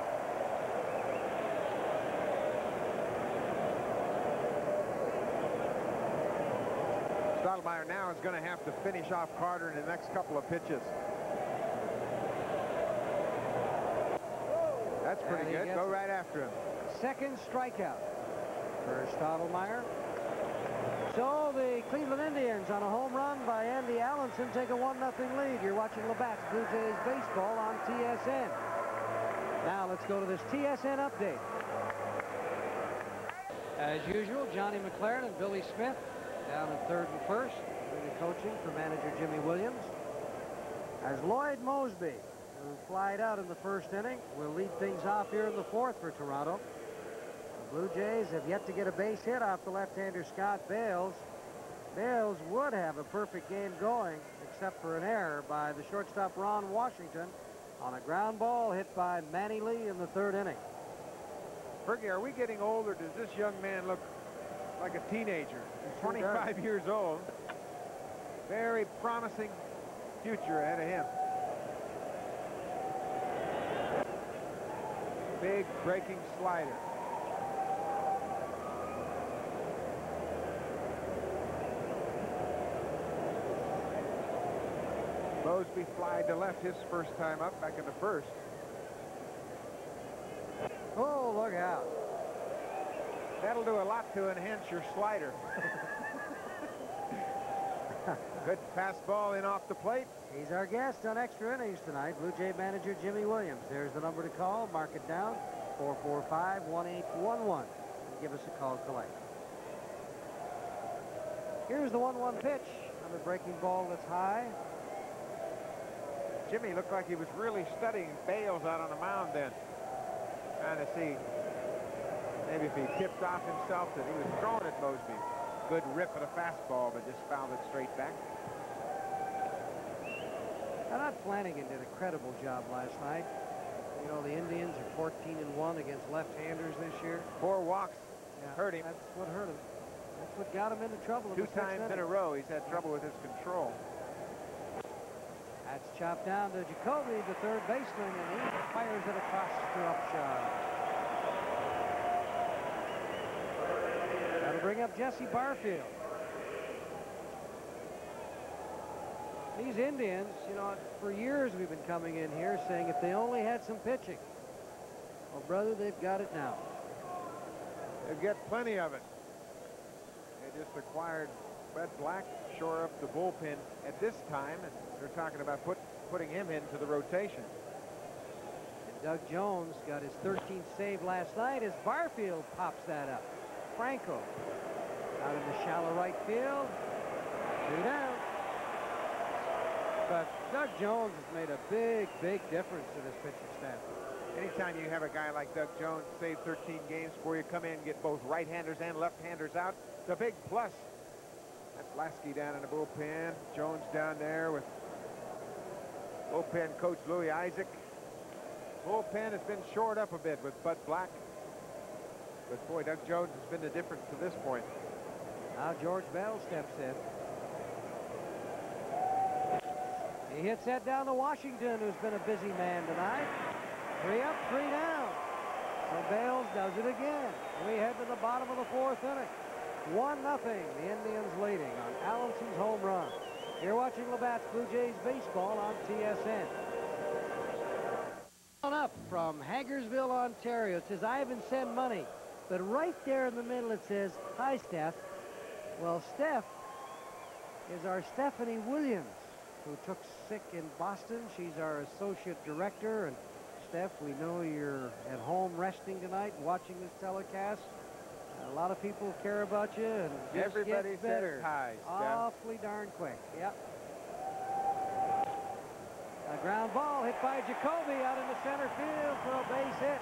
Stottlemyre now is going to have to finish off Carter in the next couple of pitches. That's pretty good. Go right after him. Second strikeout for Stottlemyre. So the Cleveland Indians on a home run by Andy Allanson take a 1-0 lead. You're watching Labatt's Blue Jays baseball on TSN. Now let's go to this TSN update. As usual, Johnny McLaren and Billy Smith down in third and first, the coaching for manager Jimy Williams. As Lloyd Moseby, who flied out in the first inning, will lead things off here in the fourth for Toronto. The Blue Jays have yet to get a base hit off the left-hander Scott Bailes. Bailes would have a perfect game going, except for an error by the shortstop Ron Washington on a ground ball hit by Manny Lee in the third inning. Fergie, are we getting older? Does this young man look like a teenager? He's 25 years old. Very promising future ahead of him. Big breaking slider. Moseby flied to left his first time up back in the first. Oh, look out. That'll do a lot to enhance your slider. Good fastball in off the plate. He's our guest on Extra Innings tonight, Blue Jay manager Jimy Williams. There's the number to call. Mark it down, 445-1811. Give us a call collect. Here's the 1-1 pitch on the breaking ball that's high. Jimmy looked like he was really studying Bailes out on the mound then. Trying to see maybe if he tipped off himself that he was throwing at Moseby. Good rip at a fastball, but just fouled it straight back. I thought Flanagan did a credible job last night. You know, the Indians are 14 and 1 against left-handers this year. Four walks Yeah, hurt him. That's what hurt him. That's what got him into trouble Two the sixth times in a row, he's had trouble with his control. That's chopped down to Jacoby, the third baseman, and he fires it across to Upshaw. Bring up Jesse Barfield. These Indians, you know, for years we've been coming in here saying if they only had some pitching. Well, brother, they've got it now. They've got plenty of it. They just acquired Fred Black, shore up the bullpen at this time, and they're talking about put, putting him into the rotation. And Doug Jones got his 13th save last night as Barfield pops that up. Franco out in the shallow right field. Two down. But Doug Jones has made a big, big difference to this pitching staff. Anytime you have a guy like Doug Jones save 13 games for you, come in and get both right-handers and left-handers out, it's a big plus. That's Laskey down in the bullpen. Jones down there with bullpen coach Louis Isaac. Bullpen has been shored up a bit with Bud Black. But boy, Doug Jones has been the difference to this point. Now George Bell steps in. He hits that down to Washington, who's been a busy man tonight. Three up, three down. So Bailes does it again. We head to the bottom of the fourth inning. One nothing. The Indians leading on Allanson's home run. You're watching Labatt's Blue Jays baseball on TSN. On up from Hagersville, Ontario. It says Ivan send money. But right there in the middle it says, Hi, Steph. Well, Steph is our Stephanie Williams, who took sick in Boston. She's our associate director. And Steph, we know you're at home resting tonight, watching this telecast. A lot of people care about you, and Everybody get better. hi, Steph. Awfully darn quick. Yep. A ground ball hit by Jacoby out in the center field for a base hit.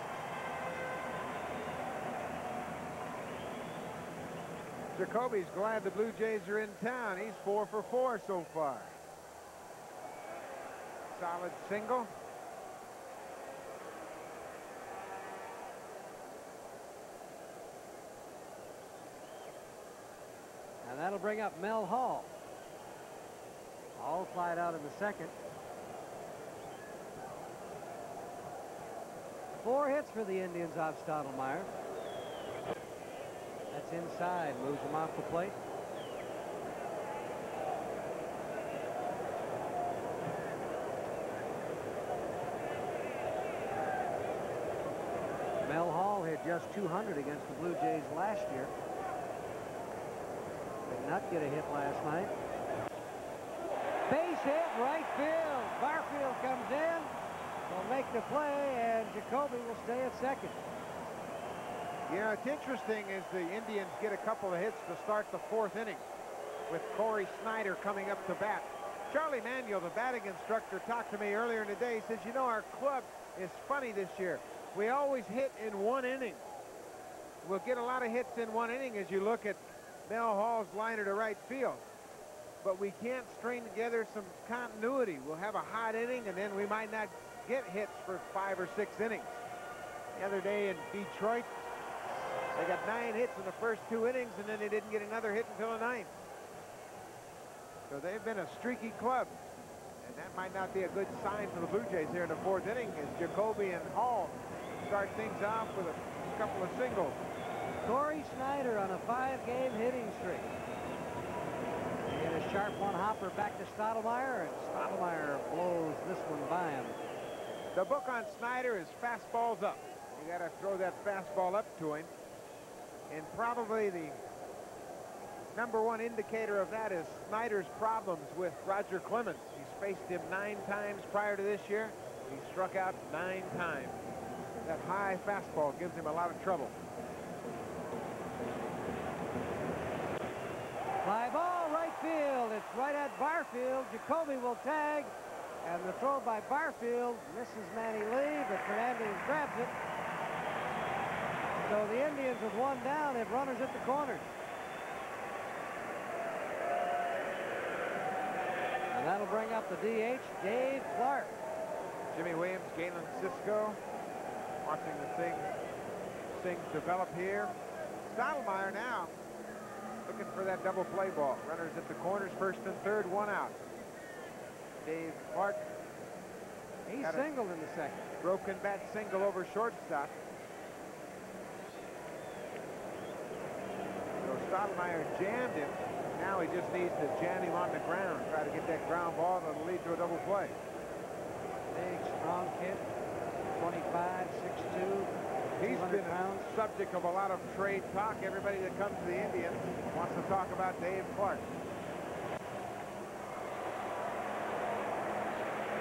Jacoby's glad the Blue Jays are in town. He's four for four so far. Solid single. And that'll bring up Mel Hall. Hall flied out in the second. Four hits for the Indians off Stottlemyre. Inside, moves him off the plate. Mel Hall hit just 200 against the Blue Jays last year. Did not get a hit last night. Base hit, right field. Barfield comes in, will make the play, and Jacoby will stay at second. You know, it's interesting as the Indians get a couple of hits to start the fourth inning with Cory Snyder coming up to bat. Charlie Manuel, the batting instructor, talked to me earlier in the day. He says, you know, our club is funny this year. We always hit in one inning. We'll get a lot of hits in one inning as you look at Mel Hall's liner to right field. But we can't string together some continuity. We'll have a hot inning, and then we might not get hits for five or six innings. The other day in Detroit, they got nine hits in the first two innings, and then they didn't get another hit until the ninth. So they've been a streaky club. And that might not be a good sign for the Blue Jays here in the fourth inning as Jacoby and Hall start things off with a couple of singles. Cory Snyder on a five-game hitting streak. He hit a sharp one hopper back to Stottlemyre, and Stottlemyre blows this one by him. The book on Snyder is fastballs up. You got to throw that fastball up to him. And probably the number one indicator of that is Snyder's problems with Roger Clemens. He's faced him nine times prior to this year. He struck out nine times. That high fastball gives him a lot of trouble. Fly ball, right field. It's right at Barfield. Jacoby will tag. And the throw by Barfield misses Manny Lee, but Fernandez grabs it. So the Indians with one down have runners at the corners. And that'll bring up the DH, Dave Clark. Jimy Williams, Galen Cisco, watching the thing, things develop here. Stottlemyre now looking for that double play ball. Runners at the corners, first and third, one out. Dave Clark. He singled in the second. Broken bat single over shortstop. Stottlemyre jammed him. Now he just needs to jam him on the ground, try to get that ground ball that'll lead to a double play. Big, strong kid. 25, 6'2", He's 200 been pounds. subject of a lot of trade talk. Everybody that comes to the Indians wants to talk about Dave Clark.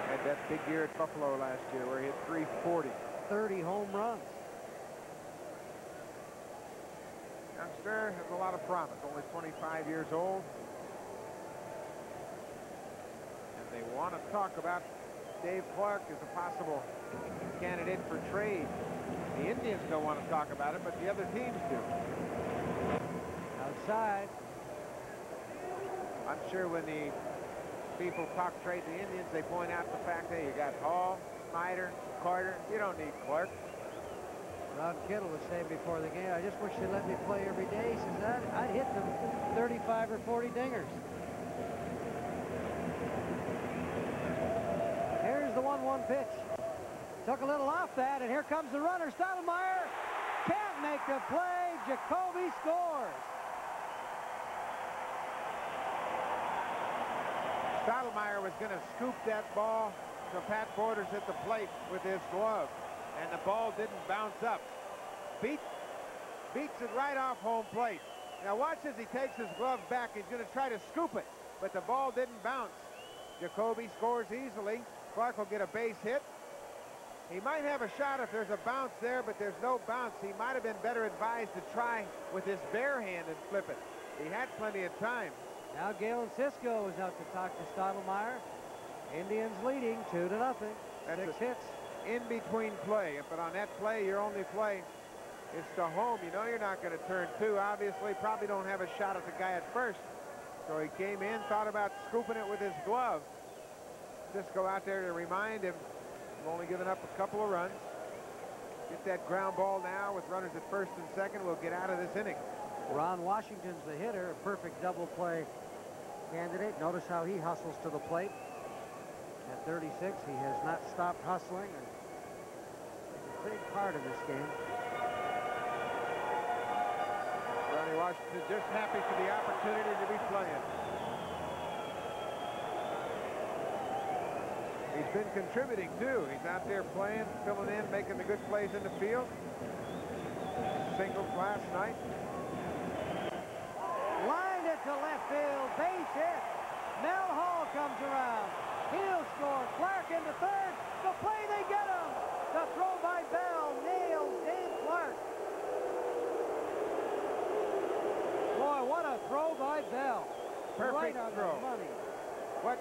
Had that big year at Buffalo last year where he hit 340. 30 home runs. Youngster has a lot of promise, only 25 years old. And they want to talk about Dave Clark as a possible candidate for trade. The Indians don't want to talk about it, but the other teams do. Outside. I'm sure when the people talk trade the Indians, they point out the fact that you got Hall, Snyder, Carter. You don't need Clark. Ron Kittle was saying before the game, I just wish they let me play every day. He says, I'd, I'd hit them 35 or 40 dingers. Here's the 1-1 pitch. Took a little off that, and here comes the runner. Stottlemyre can't make the play. Jacoby scores. Stottlemyre was going to scoop that ball to Pat Borders at the plate with his glove, and the ball didn't bounce up. Beat, beats it right off home plate. Now watch as he takes his glove back. He's going to try to scoop it, but the ball didn't bounce. Jacoby scores easily. Clark will get a base hit. He might have a shot if there's a bounce there, but there's no bounce. He might have been better advised to try with his bare hand and flip it. He had plenty of time. Now Galen Cisco is out to talk to Stottlemyre. Indians leading two to nothing. That's Six a hits. In-between play. But on that play, your only play is to home. You know you're not going to turn two. Obviously, probably don't have a shot at the guy at first. So he came in, thought about scooping it with his glove. Just go out there to remind him, we've only given up a couple of runs. Get that ground ball now with runners at first and second. We'll get out of this inning. Ron Washington's the hitter, a perfect double play candidate. Notice how he hustles to the plate. At 36, he has not stopped hustling. And big part of this game. Ronnie Washington just happy for the opportunity to be playing. He's been contributing too. He's out there playing, filling in, making the good plays in the field. Singles last night. Lined it to left field, base hit. Mel Hall comes around. He'll score. Clark into third. The play they get him. The throw by Bell nails Dave Clark. Boy, what a throw by Bell. Perfect right on throw. the money. What's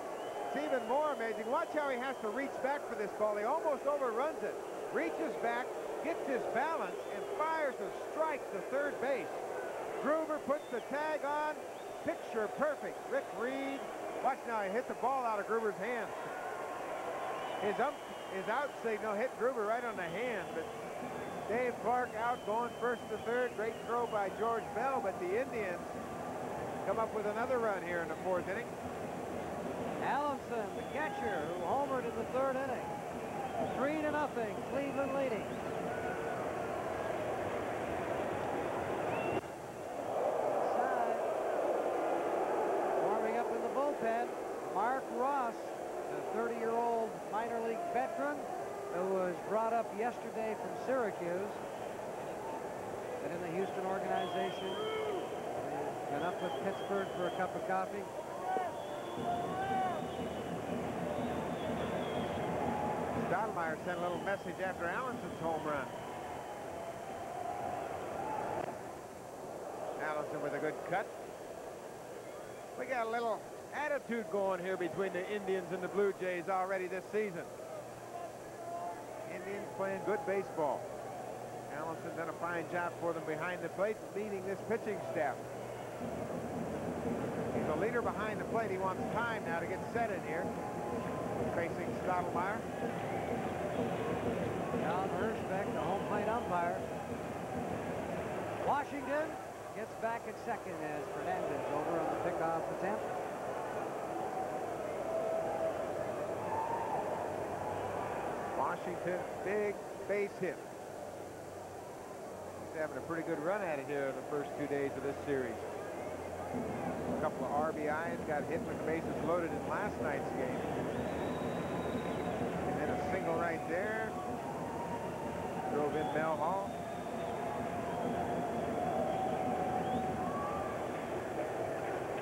even more amazing, watch how he has to reach back for this ball. He almost overruns it. Reaches back, gets his balance, and fires a strike to third base. Gruber puts the tag on. Picture perfect. Rick Reed. Watch now, he hit the ball out of Gruber's hand. His ump, his out signal hit Gruber right on the hand, but Dave Clark out going first to third. Great throw by George Bell, but the Indians come up with another run here in the fourth inning. Allanson, the catcher, who homered in the third inning. Three to nothing, Cleveland leading. Warming up in the bullpen, Mark Ross, 30-year-old minor league veteran who was brought up yesterday from Syracuse. Been in the Houston organization. Been up with Pittsburgh for a cup of coffee. Stottlemyre sent a little message after Allanson's home run. Allanson with a good cut. We got a little attitude going here between the Indians and the Blue Jays already this season. Indians playing good baseball. Allanson done a fine job for them behind the plate, leading this pitching staff. He's a leader behind the plate. He wants time now to get set in here. Facing Stottlemyre. John Hirschbeck, the home plate umpire. Washington gets back at second as Fernandez over on the pickoff attempt. Washington, big base hit. He's having a pretty good run at it here in the first two days of this series. A couple of RBIs, got hit with the bases loaded in last night's game. And then a single right there. Drove in Mel Hall.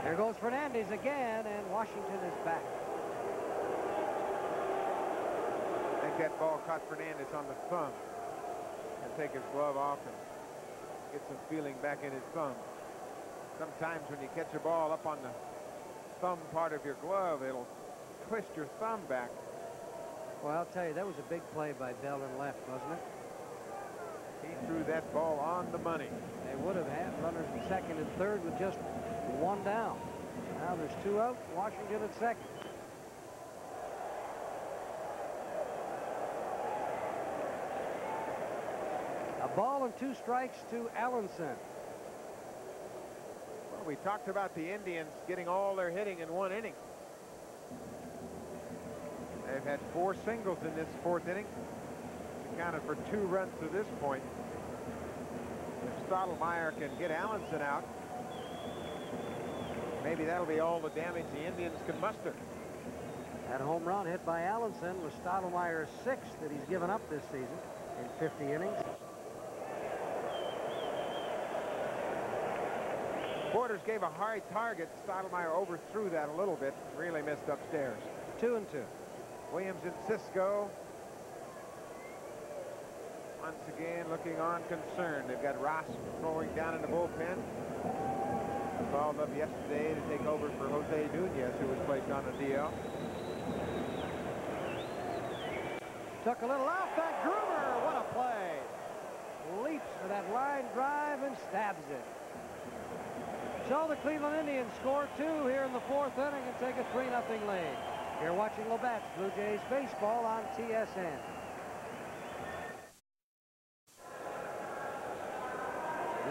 There goes Fernandez again, and Washington is back. I think that ball caught Fernandez on the thumb. And take his glove off and get some feeling back in his thumb. Sometimes when you catch a ball up on the thumb part of your glove, it'll twist your thumb back. Well, I'll tell you, that was a big play by Bell and left, wasn't it? He threw that ball on the money. They would have had runners in second and third with just one down. Now there's two out, Washington at second. A ball and two strikes to Allanson. Well, we talked about the Indians getting all their hitting in one inning. They've had four singles in this fourth inning. Accounted for two runs to this point. If Stottlemyre can get Allanson out, maybe that'll be all the damage the Indians can muster. That home run hit by Allanson was Stottlemyre's sixth that he's given up this season in 50 innings. Borders gave a high target. Stottlemyre overthrew that a little bit. Really missed upstairs. Two and two. Williams and Cisco. Once again looking on concerned. They've got Ross throwing down in the bullpen. Called up yesterday to take over for Jose Nunez, who was placed on the DL. Took a little off that Gruber. What a play. Leaps for that line drive and stabs it. So the Cleveland Indians score two here in the fourth inning and take a 3-0 lead. You're watching Labatt's Blue Jays baseball on TSN.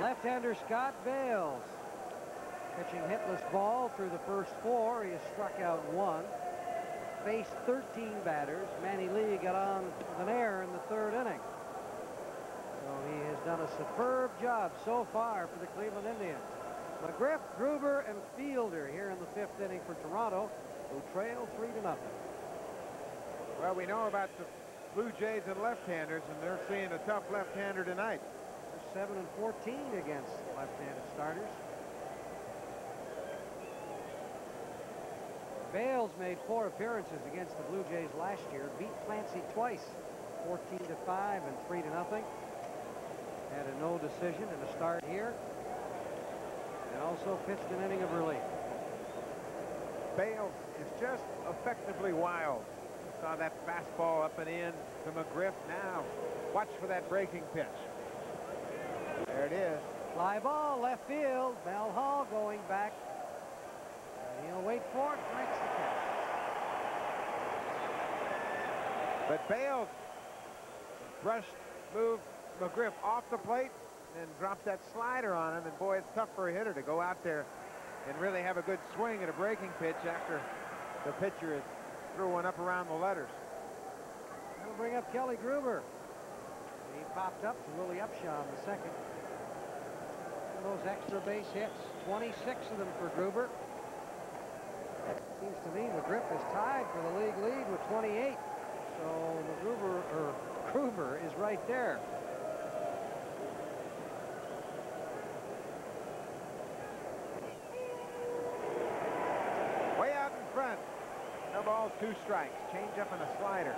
Left-hander Scott Bailes pitching hitless ball through the first four. He has struck out one. Faced 13 batters. Manny Lee got on with an error in the third inning. So he has done a superb job so far for the Cleveland Indians. McGriff, Gruber, and Fielder here in the fifth inning for Toronto, who trail three to nothing. Well, we know about the Blue Jays and left-handers, and they're seeing a tough left-hander tonight. They're 7 and 14 against left-handed starters. Bailes made four appearances against the Blue Jays last year, beat Clancy twice, 14 to 5 and 3 to nothing. Had a no decision in a start here and also pitched an inning of relief. Bailes is just effectively wild. Saw that fastball up and in to McGriff. Now, watch for that breaking pitch. There it is. Fly ball, left field. Mel Hall going back. And he'll wait for it, makes the catch. But Bailes brushed, moved McGriff off the plate, and drops that slider on him. And boy, it's tough for a hitter to go out there and really have a good swing at a breaking pitch after the pitcher has threw one up around the letters. That'll bring up Kelly Gruber. He popped up to Willie Upshaw in the second. Those extra base hits, 26 of them for Gruber. Seems to me the McGriff is tied for the league lead with 28. So McGruber or Gruber is right there. Balls, two strikes. Change up and a slider.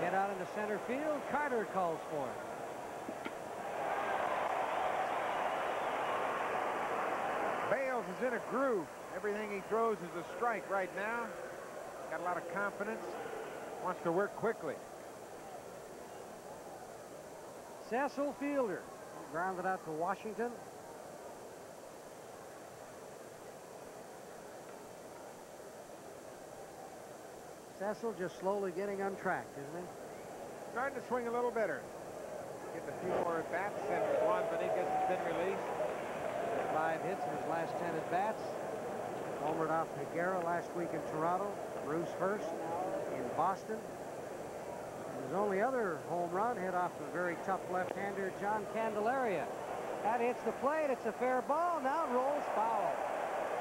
Get out into center field. Carter calls for it. Bailes is in a groove. Everything he throws is a strike right now. Got a lot of confidence. Wants to work quickly. Cecil Fielder grounded out to Washington. Cecil just slowly getting untracked, isn't he? Starting to swing a little better. Getting a few more at bats, and Juan Beniquez has been released. Five hits in his last 10 at bats. Homered off Higuera last week in Toronto. Bruce Hurst in Boston. His only other home run hit off a very tough left-hander, John Candelaria. That hits the plate. It's a fair ball. Now rolls foul.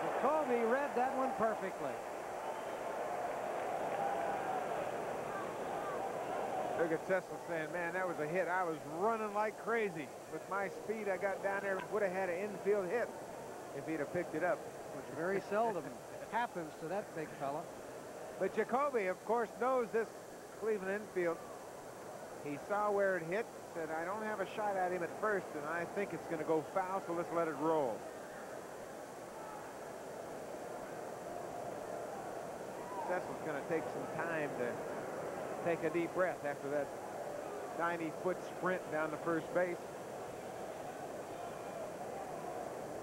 Jacoby read that one perfectly. Look at Cecil saying, man, that was a hit. I was running like crazy. With my speed, I got down there and would have had an infield hit if he'd have picked it up. Which very seldom happens to that big fella. But Jacoby, of course, knows this Cleveland infield he saw where it hit, said, I don't have a shot at him at first, and I think it's going to go foul, so let's let it roll. Cecil's going to take some time to take a deep breath after that 90-foot sprint down the first base.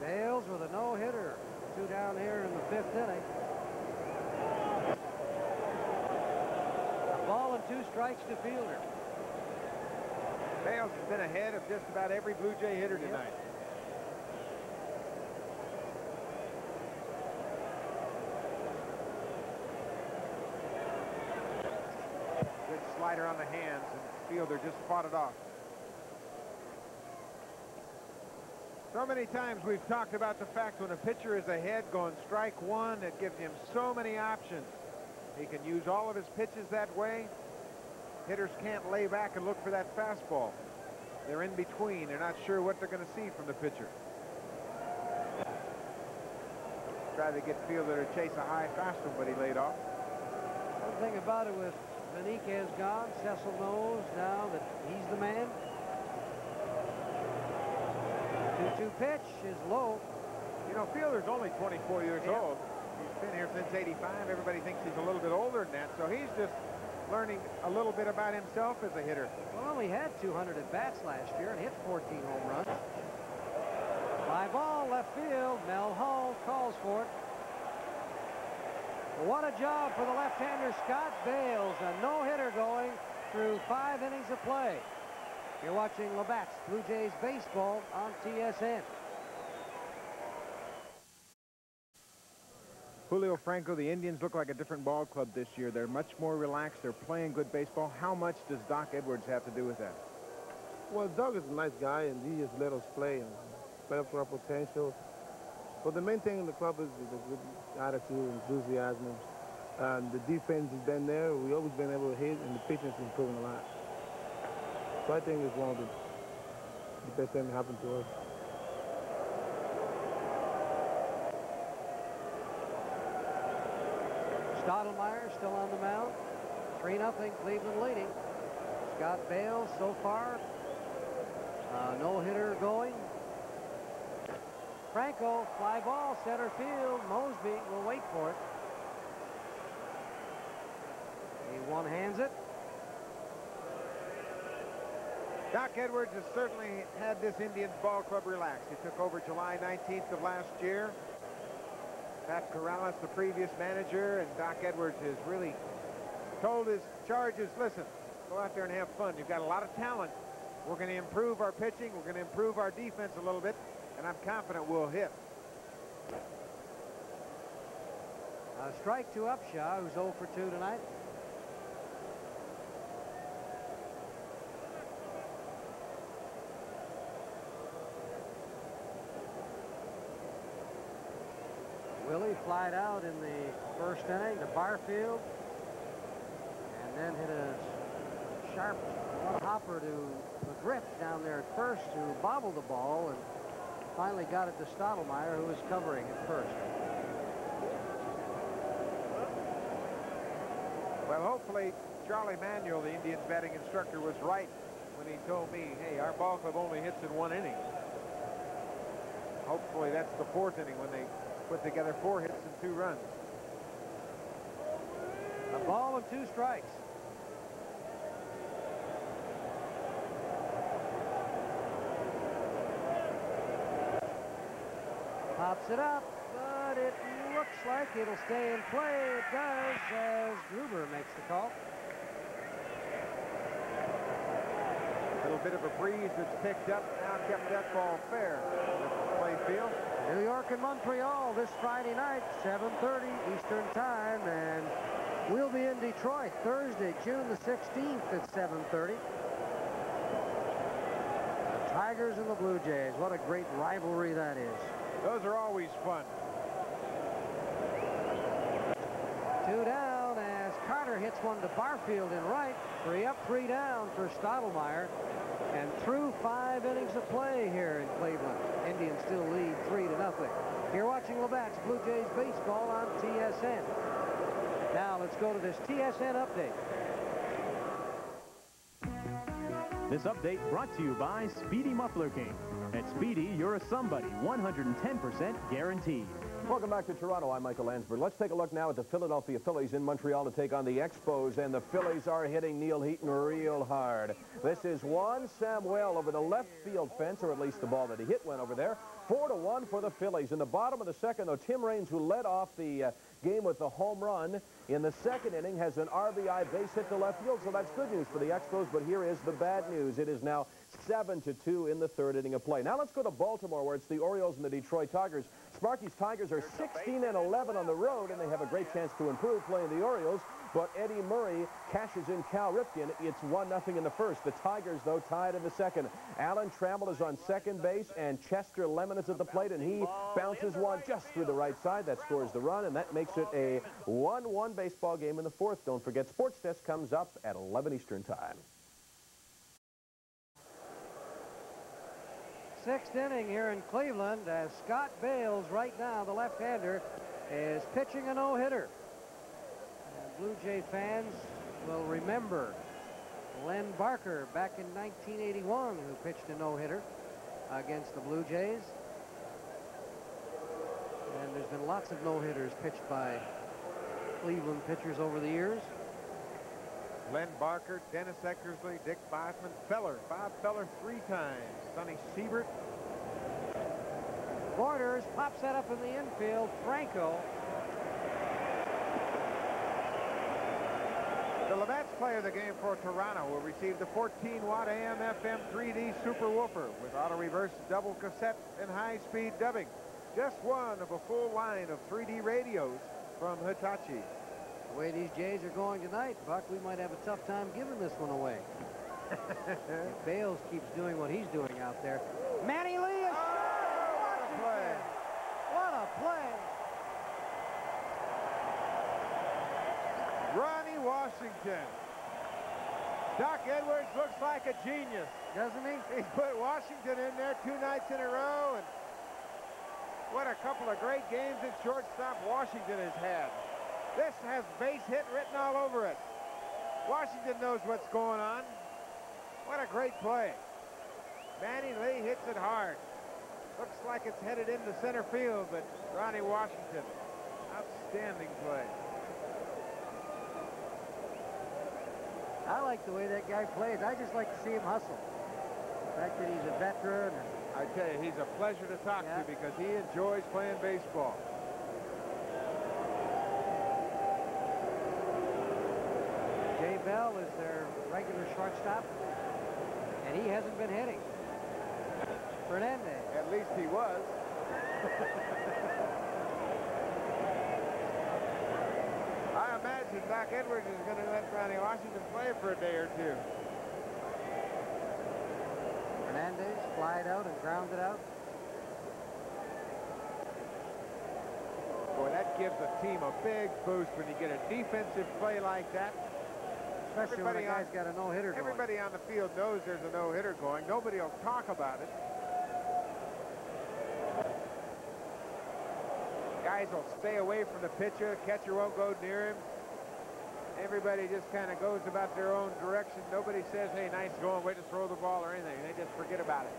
Bailes with a no-hitter. Two down here in the fifth inning. A ball and two strikes to Fielder. Bailes has been ahead of just about every Blue Jay hitter tonight. Good slider on the hands, and Fielder just fought it off. So many times we've talked about the fact when a pitcher is ahead going strike one, it gives him so many options. He can use all of his pitches that way. Hitters can't lay back and look for that fastball. They're in between. They're not sure what they're going to see from the pitcher. Try to get Fielder to chase a high fastball, but he laid off. One thing about it with Beniquez gone, Cecil knows now that he's the man. 2-2 pitch is low. You know, Fielder's only 24 years Yeah. old. He's been here since 85. Everybody thinks he's a little bit older than that, so he's just learning a little bit about himself as a hitter. Well, only had 200 at bats last year and hit 14 home runs. Fly ball, left field. Mel Hall calls for it. What a job for the left-hander Scott Bailes. A no-hitter going through five innings of play. You're watching Labatt's Blue Jays baseball on TSN. Julio Franco, the Indians look like a different ball club this year. They're much more relaxed. They're playing good baseball. How much does Doc Edwards have to do with that? Well, Doc is a nice guy, and he just let us play and play up our potential. But the main thing in the club is the good attitude, enthusiasm. And the defense has been there. We've always been able to hit, and the pitching has improving a lot. So I think it's one of the, the best things that happened to us. Stottlemyre still on the mound. 3 nothing. Cleveland leading. Scott Bailes so far. Uh, no hitter going. Franco, fly ball, center field. Moseby will wait for it. He one hands it. Doc Edwards has certainly had this Indians ball club relaxed. He took over July 19th of last year. Pat Corrales, the previous manager, and Doc Edwards has really told his charges, listen, go out there and have fun. You've got a lot of talent. We're going to improve our pitching. We're going to improve our defense a little bit, and I'm confident we'll hit. A strike to Upshaw, who's 0 for 2 tonight. Willie flied out in the first inning to Barfield and then hit a sharp hopper to the grip down there at first who bobbled the ball and finally got it to Stottlemyre who was covering at first. Well, hopefully, Charlie Manuel, the Indians batting instructor, was right when he told me, hey, our ball club only hits in one inning. Hopefully, that's the fourth inning when they put together four hits and two runs. A ball and two strikes. Pops it up, but it looks like it'll stay in play. It does as Gruber makes the call. A little bit of a breeze that's picked up now kept that ball fair. Play field. New York and Montreal this Friday night, 7.30 Eastern Time, and we'll be in Detroit Thursday, June the 16th at 7.30. The Tigers and the Blue Jays. What a great rivalry that is. Those are always fun. Two down as Carter hits one to Barfield in right. Three up, three down for Stottlemyre. And through five innings of play here in Cleveland. Indians still lead three to nothing. You're watching Labatt's Blue Jays baseball on TSN. Now let's go to this TSN update. This update brought to you by Speedy Muffler King. At Speedy, you're a somebody, 110% guaranteed. Welcome back to Toronto. I'm Michael Landsberg. Let's take a look now at the Philadelphia Phillies in Montreal to take on the Expos, and the Phillies are hitting Neal Heaton real hard. This is Juan Samuel over the left field fence, or at least the ball that he hit went over there. Four to one for the Phillies. In the bottom of the second, though, Tim Raines, who led off the uh, game with the home run in the second inning, has an RBI base hit to left field, so that's good news for the Expos, but here is the bad news. It is now 7 to 2 in the third inning of play. Now let's go to Baltimore, where it's the Orioles and the Detroit Tigers. Sparky's Tigers are 16 and 11 on the road, and they have a great chance to improve playing the Orioles. But Eddie Murray cashes in Cal Ripken. It's 1-0 in the first. The Tigers, though, tied in the second. Alan Trammell is on second base, and Chester Lemon is at the plate, and he bounces one just through the right side. That scores the run, and that makes it a 1-1 baseball game in the fourth. Don't forget, Sports Desk comes up at 11 Eastern Time. Sixth inning here in Cleveland as Scott Bailes right now, the left-hander, is pitching a no-hitter. Blue Jay fans will remember Len Barker back in 1981 who pitched a no-hitter against the Blue Jays. And there's been lots of no-hitters pitched by Cleveland pitchers over the years. Len Barker, Dennis Eckersley, Dick Bosman, Feller, Bob Feller three times, Sonny Siebert. Borders pops that up in the infield. Franco The Labatt's player of the game for Toronto will receive the 14-watt AM-FM 3D Super Woofer with auto-reverse double cassette and high-speed dubbing. Just one of a full line of 3D radios from Hitachi. The way these Jays are going tonight, Buck, we might have a tough time giving this one away. if Bailes keeps doing what he's doing out there. Manny Lee is oh, what a play. What a play. Ronnie Washington. Doc Edwards looks like a genius. Doesn't he? He's put Washington in there two nights in a row, and what a couple of great games at shortstop Washington has had. This has base hit written all over it. Washington knows what's going on. What a great play. Manny Lee hits it hard. Looks like it's headed into center field, but Ronnie Washington, outstanding play. I like the way that guy plays. I just like to see him hustle. The fact that he's a veteran. And... I tell you, he's a pleasure to talk yeah. to because he enjoys playing baseball. Bell is their regular shortstop, and he hasn't been hitting. Fernandez. At least he was. I imagine Doc Edwards is going to let Ronnie Washington play for a day or two. Fernandez flied out and grounded out. Boy, that gives a team a big boost when you get a defensive play like that. Especially everybody when a guy's on, got a no-hitter Everybody on the field knows there's a no-hitter going. Nobody will talk about it. Guys will stay away from the pitcher. Catcher won't go near him. Everybody just kind of goes about their own direction. Nobody says, hey, nice going, wait to throw the ball or anything. They just forget about it.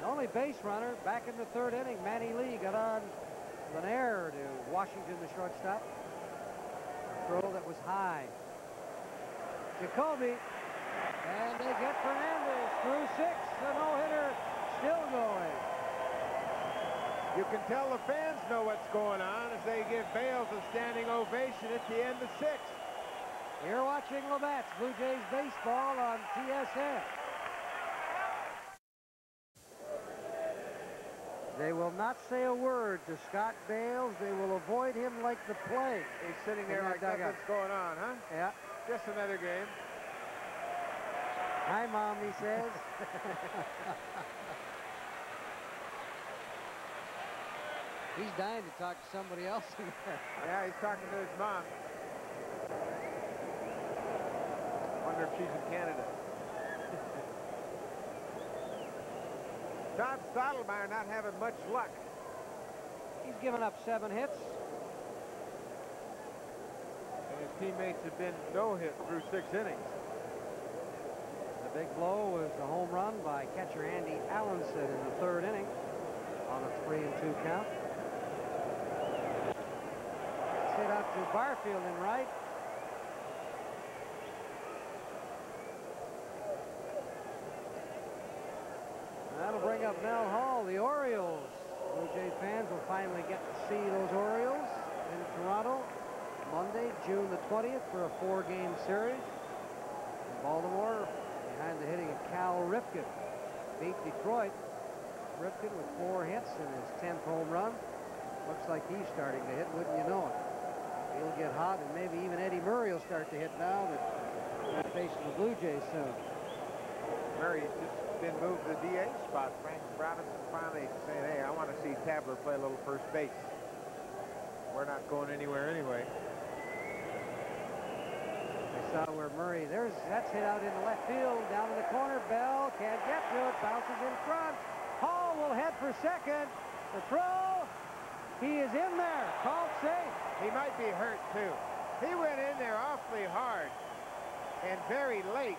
The only base runner back in the third inning, Manny Lee, got on with an error to Washington, the shortstop. A throw that was high. Jacoby, and they get Fernandez through six. The no-hitter still going. You can tell the fans know what's going on as they give Bailes a standing ovation at the end of six. You're watching Labatt's Blue Jays baseball on TSN. They will not say a word to Scott Bailes. They will avoid him like the plague. He's sitting there like nothing's going on, huh? Yeah. Just another game. Hi, Mom, he says. he's dying to talk to somebody else in there. Yeah, he's talking to his mom. wonder if she's in Canada. Todd Stottlemyre not having much luck. He's given up seven hits. And his teammates have been no hit through six innings. The big blow was a home run by catcher Andy Allanson in the third inning on a three and two count. Hit out to Barfield in right. That'll bring up Mel Hall, the Orioles. Blue Jay fans will finally get to see those Orioles. in Toronto Monday, June the 20th for a four-game series. In Baltimore, behind the hitting of Cal Ripken, beat Detroit. Ripken with four hits in his 10th home run. Looks like he's starting to hit, wouldn't you know it? He'll get hot, and maybe even Eddie Murray will start to hit now that he's facing the Blue Jays soon. Murray's just been moved to the DA spot. Frank Robinson finally saying, hey, I want to see Traber play a little first base. We're not going anywhere anyway. I saw where Murray, there's, that's hit out into left field, down in the corner. Bell can't get to it, bounces in front. Hall will head for second. The throw, he is in there, called safe. He might be hurt too. He went in there awfully hard and very late.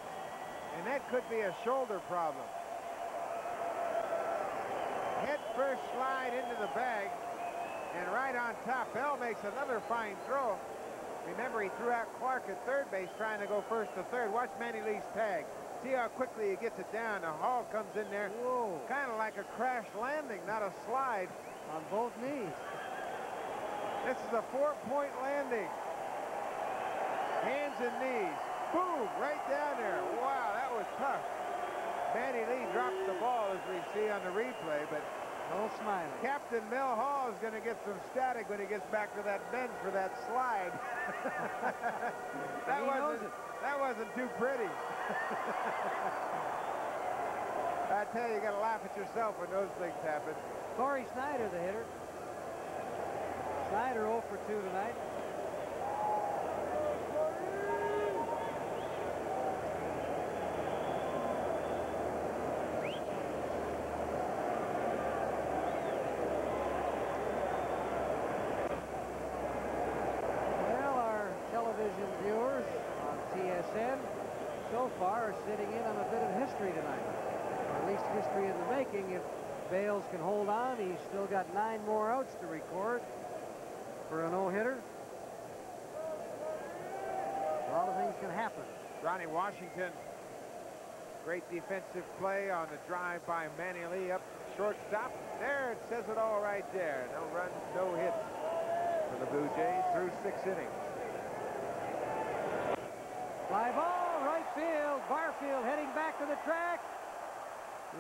And that could be a shoulder problem. Head first slide into the bag. And right on top, Bell makes another fine throw. Remember, he threw out Clark at third base trying to go first to third. Watch Manny Lee's tag. See how quickly he gets it down. The Hall comes in there. Kind of like a crash landing, not a slide. On both knees. This is a four-point landing. Hands and knees. Boom, right down there. Wow, that was tough. Manny Lee dropped the ball, as we see on the replay, but no smiling. Captain Mel Hall is going to get some static when he gets back to that bench for that slide. that wasn't that wasn't too pretty. I tell you, you got to laugh at yourself when those things happen. Cory Snyder, the hitter. Snyder 0 for 2 tonight. so far are sitting in on a bit of history tonight. Or at least history in the making. If Bailes can hold on, he's still got nine more outs to record for a no-hitter. A lot of things can happen. Ronnie Washington, great defensive play on the drive by Manny Lee up shortstop. There, it says it all right there. No runs, no hits for the Blue Jays through six innings. Fly ball right field. Barfield heading back to the track.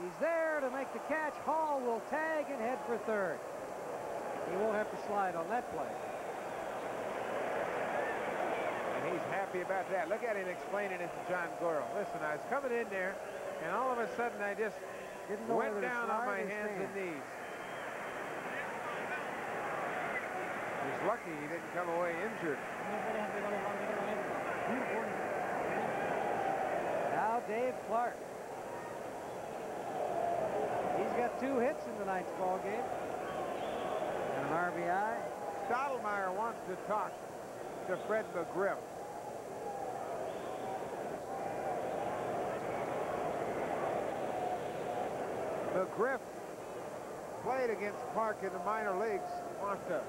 He's there to make the catch. Hall will tag and head for third. He won't have to slide on that play. And he's happy about that. Look at him explaining it to John Goryl. Listen, I was coming in there, and all of a sudden I just went down on my hands and knees. He's lucky he didn't come away injured. Now Dave Clark. He's got two hits in tonight's ball game. And an RBI. Stottlemyre wants to talk to Fred McGriff. McGriff played against Clark in the minor leagues. Wants to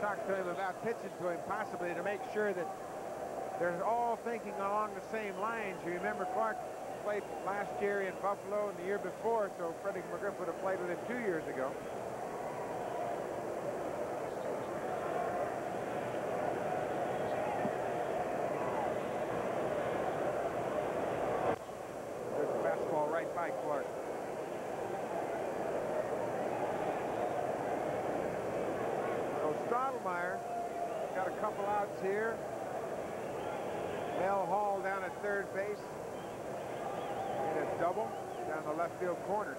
talk to him about pitching to him, possibly to make sure that they're all thinking along the same lines. You remember Clark played last year in Buffalo and the year before, so Freddie McGriff would have played with him two years ago. There's a fastball right by Clark. So got a couple outs here. Mel Hall down at third base. And a double down the left field corner.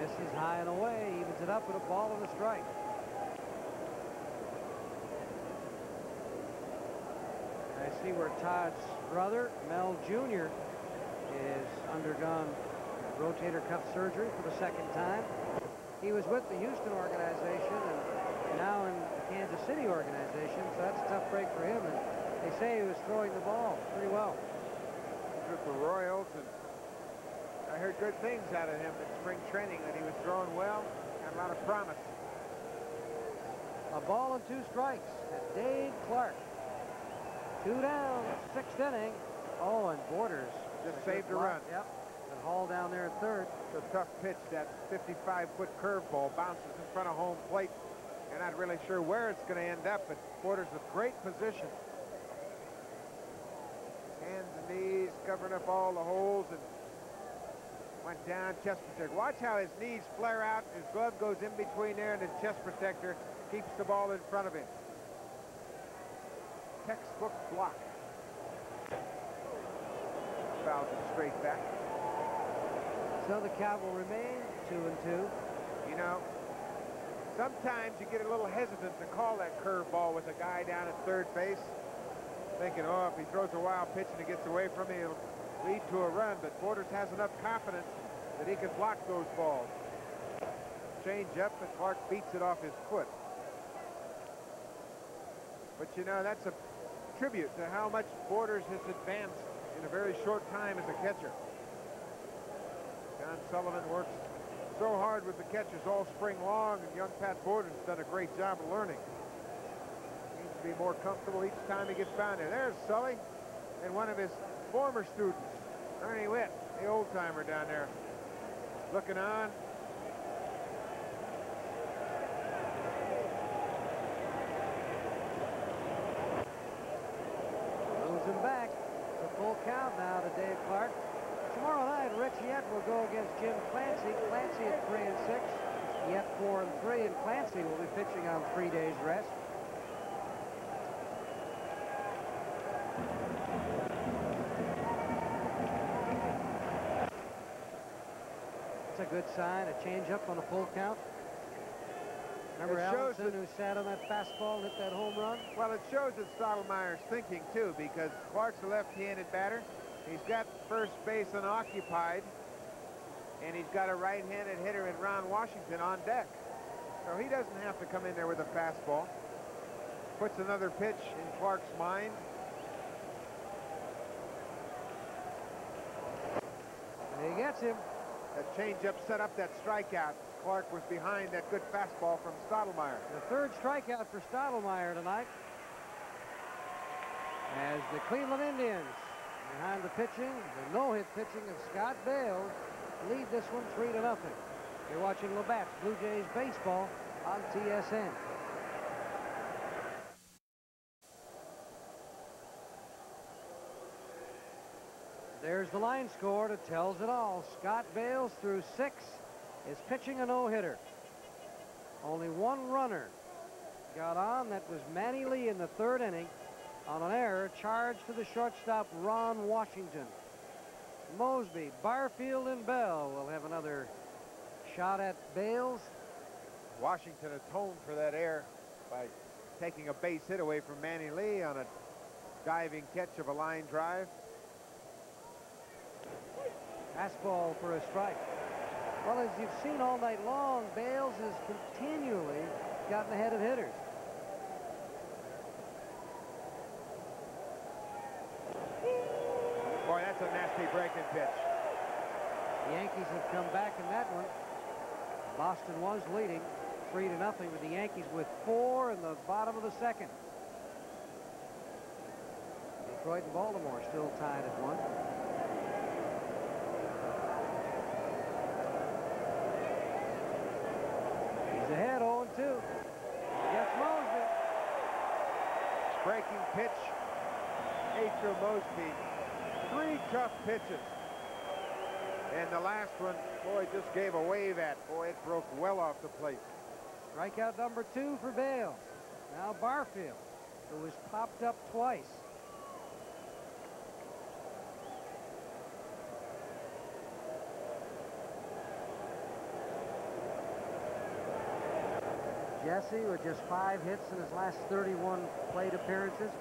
Misses high and away, evens it up with a ball and a strike. I see where Todd's brother, Mel Jr., is undergone rotator cuff surgery for the second time. He was with the Houston organization and now in the Kansas City organization, so that's a tough break for him. And they say he was throwing the ball pretty well. Good for Royals, and I heard good things out of him in spring training, that he was throwing well, had a lot of promise. A ball and two strikes at Dave Clark. Two down, sixth inning. Oh, and Borders. Just saved a run. Yep. And Hall down there at third. It's a tough pitch. That 55-foot curveball bounces in front of home plate. You're not really sure where it's going to end up, but Borders with great position. Hands and knees covering up all the holes and went down chest protector. Watch how his knees flare out. His glove goes in between there and his chest protector keeps the ball in front of him. Textbook block. Fouls it straight back. So the count will remain two and two. You know, sometimes you get a little hesitant to call that curveball with a guy down at third base, thinking, oh, if he throws a wild pitch and it gets away from me, it'll lead to a run. But Borders has enough confidence that he can block those balls. Change up, and Clark beats it off his foot. But you know, that's a tribute to how much Borders has advanced in a very short time as a catcher. John Sullivan works so hard with the catchers all spring long, and young Pat Borders has done a great job of learning. Seems to be more comfortable each time he gets down there. There's Sully and one of his former students, Ernie Whitt, the old-timer down there, looking on. Moves him back. It's a full count now to Dave Clark. Tomorrow night, Rich Yett will go against Jim Clancy. Clancy at 3 and 6. Yett 4 and 3, and Clancy will be pitching on three days rest. It's a good sign. A changeup on a full count. Remember It shows Allanson who sat on that fastball and hit that home run? Well, it shows that Stottlemyre's thinking, too, because Clark's a left-handed batter. He's got first base unoccupied, and he's got a right-handed hitter in Ron Washington on deck. So he doesn't have to come in there with a fastball. Puts another pitch in Clark's mind. And he gets him. That changeup set up that strikeout. Clark was behind that good fastball from Stottlemyre. The third strikeout for Stottlemyre tonight. As the Cleveland Indians, behind the pitching, the no-hit pitching of Scott Bailes, lead this one 3 to nothing. You're watching Labatt's Blue Jays baseball on TSN. There's the line score that tells it all. Scott Bailes through six is pitching a no-hitter. Only one runner got on. That was Manny Lee in the third inning on an error charged to the shortstop Ron Washington. Moseby, Barfield, and Bell will have another shot at Bailes. Washington atoned for that error by taking a base hit away from Manny Lee on a diving catch of a line drive. Fastball for a strike. Well, as you've seen all night long, Bailes has continually gotten ahead of hitters. Boy, that's a nasty breaking pitch. The Yankees have come back in that one. Boston was leading three to nothing with the Yankees with four in the bottom of the second. Detroit and Baltimore still tied at one. He's ahead 0-2. Gets Moseby. Breaking pitch. Aether Moseby. Three tough pitches. And the last one, boy, just gave a wave at. Boy, it broke well off the plate. Strikeout number two for Bailes. Now Barfield, who was popped up twice. Jesse, with just five hits in his last 31 plate appearances,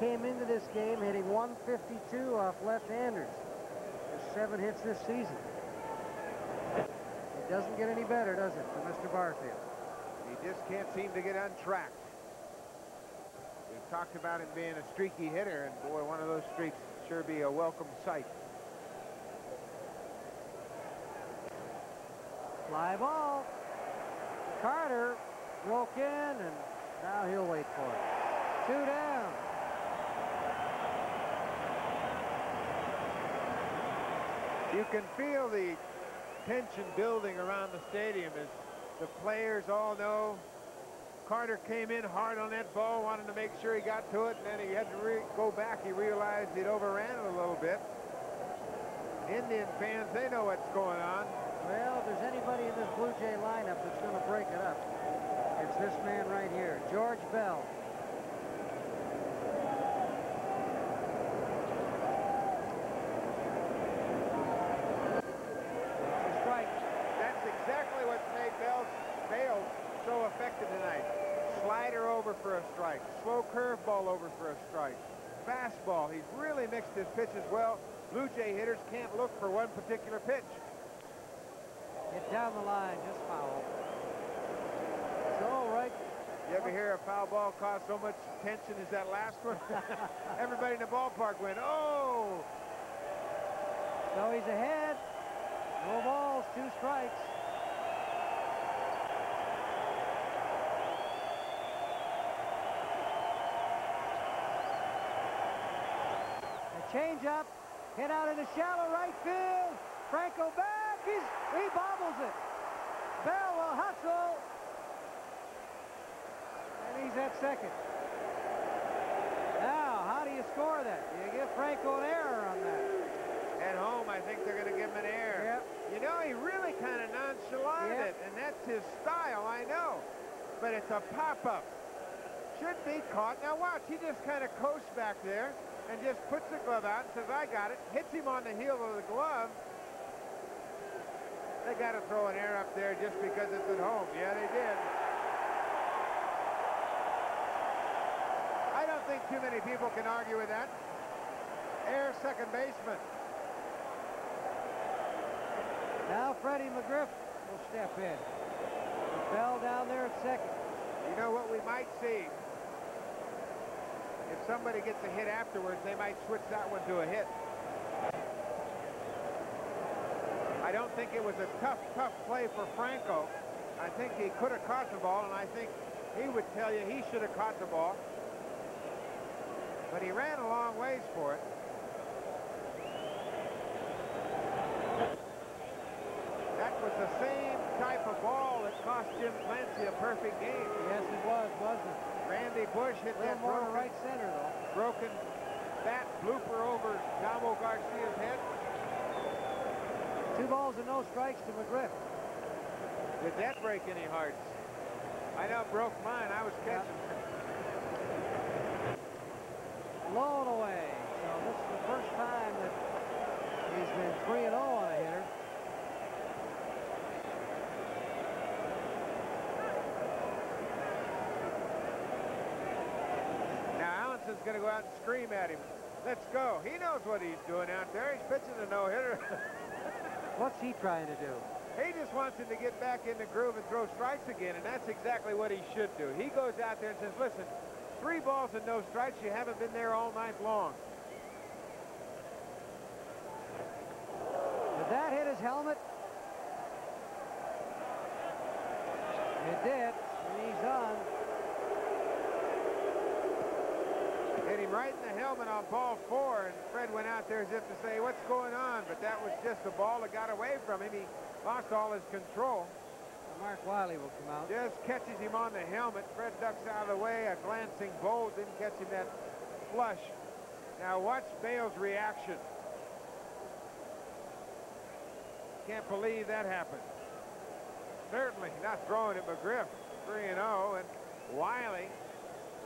came into this game hitting 152 off left-handers. Seven hits this season. It doesn't get any better, does it, for Mr. Barfield? He just can't seem to get untracked. We've talked about him being a streaky hitter, and boy, one of those streaks sure be a welcome sight. Fly ball. Carter broke in, and now he'll wait for it. Two down. You can feel the tension building around the stadium as the players all know Carter came in hard on that ball, wanted to make sure he got to it, and then he had to go back. He realized he'd overran it a little bit. Indian fans, they know what's going on. Well, if there's anybody in this Blue Jay lineup that's going to break it up, it's this man right here, George Bell. effective tonight. Slider over for a strike. Slow curveball over for a strike. Fastball. He's really mixed his pitches well. Blue Jay hitters can't look for one particular pitch. Get down the line, just foul. It's all right. You ever hear a foul ball cause so much tension as that last one? Everybody in the ballpark went, oh! So he's ahead. No balls, two strikes. Changeup, hit out into shallow right field. Franco back, he's, he bobbles it. Bell will hustle. And he's at second. Now, how do you score that? You give Franco an error on that. At home, I think they're going to give him an error. Yep. You know, he really kind of nonchalant yep. it, and that's his style, I know. But it's a pop-up. Should be caught. Now watch, he just kind of coasts back there and just puts the glove out and says, I got it, hits him on the heel of the glove. They got to throw an air up there just because it's at home. Yeah, they did. I don't think too many people can argue with that. Air second baseman. Now Freddie McGriff will step in. Bell down there at second. You know what we might see? If somebody gets a hit afterwards, they might switch that one to a hit. I don't think it was a tough, tough play for Franco. I think he could have caught the ball, and I think he would tell you he should have caught the ball. But he ran a long ways for it. That was the same type of ball that cost Jim Clancy a perfect game. Yes, it was, wasn't it? Randy Bush hit that broken, right center, though. broken bat blooper over Damaso Garcia's head. Two balls and no strikes to McGriff. Did that break any hearts? I know it broke mine. I was catching. Yeah. Low and away. So this is the first time that he's been 3-0 on a hitter. Is going to go out and scream at him. Let's go. He knows what he's doing out there. He's pitching a no-hitter. What's he trying to do? He just wants him to get back in the groove and throw strikes again, and that's exactly what he should do. He goes out there and says, listen, three balls and no strikes. You haven't been there all night long. Did that hit his helmet? It did, and he's on. Hit him right in the helmet on ball four, and Fred went out there as if to say, what's going on? But that was just a ball that got away from him. He lost all his control. Mark Wiley will come out. Just catches him on the helmet. Fred ducks out of the way. A glancing bolt didn't catch him that flush. Now watch Bale's reaction. Can't believe that happened. Certainly not throwing at McGriff. 3-0, and Wiley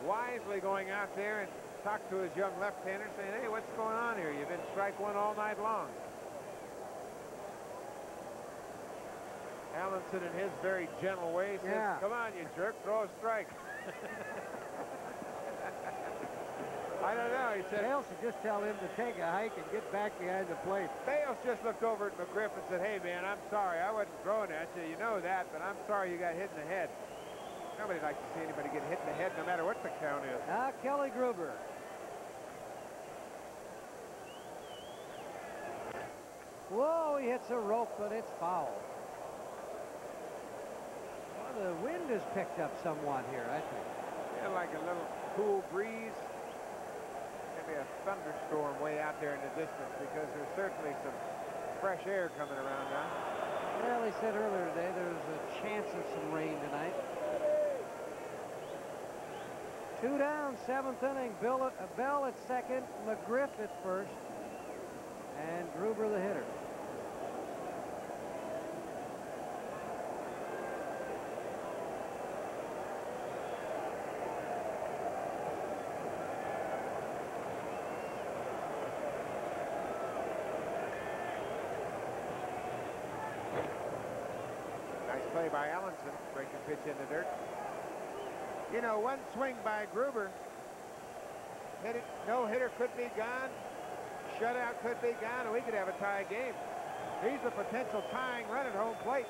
wisely going out there and talked to his young left-hander saying, hey, what's going on here? You've been strike one all night long. Allanson, in his very gentle way, says, yeah. come on, you jerk, throw a strike. I don't know. He said. Bale should just tell him to take a hike and get back behind the plate. Bailes just looked over at McGriff and said, hey, man, I'm sorry. I wasn't throwing at you. You know that, but I'm sorry you got hit in the head. Nobody likes to see anybody get hit in the head, no matter what the count is. Now Kelly Gruber. Whoa, he hits a rope, but it's foul. Well, the wind has picked up somewhat here, I think. Yeah, like a little cool breeze. Maybe a thunderstorm way out there in the distance because there's certainly some fresh air coming around now. Well, they said earlier today there's a chance of some rain tonight. Two down, seventh inning. Bill at, uh, Bell at second, McGriff at first, and Gruber the hitter. Nice play by Allanson, breaking pitch in the dirt. You know, one swing by Gruber. Hit it, no hitter could be gone. Shutout could be gone, and we could have a tie game. He's a potential tying run at home plate.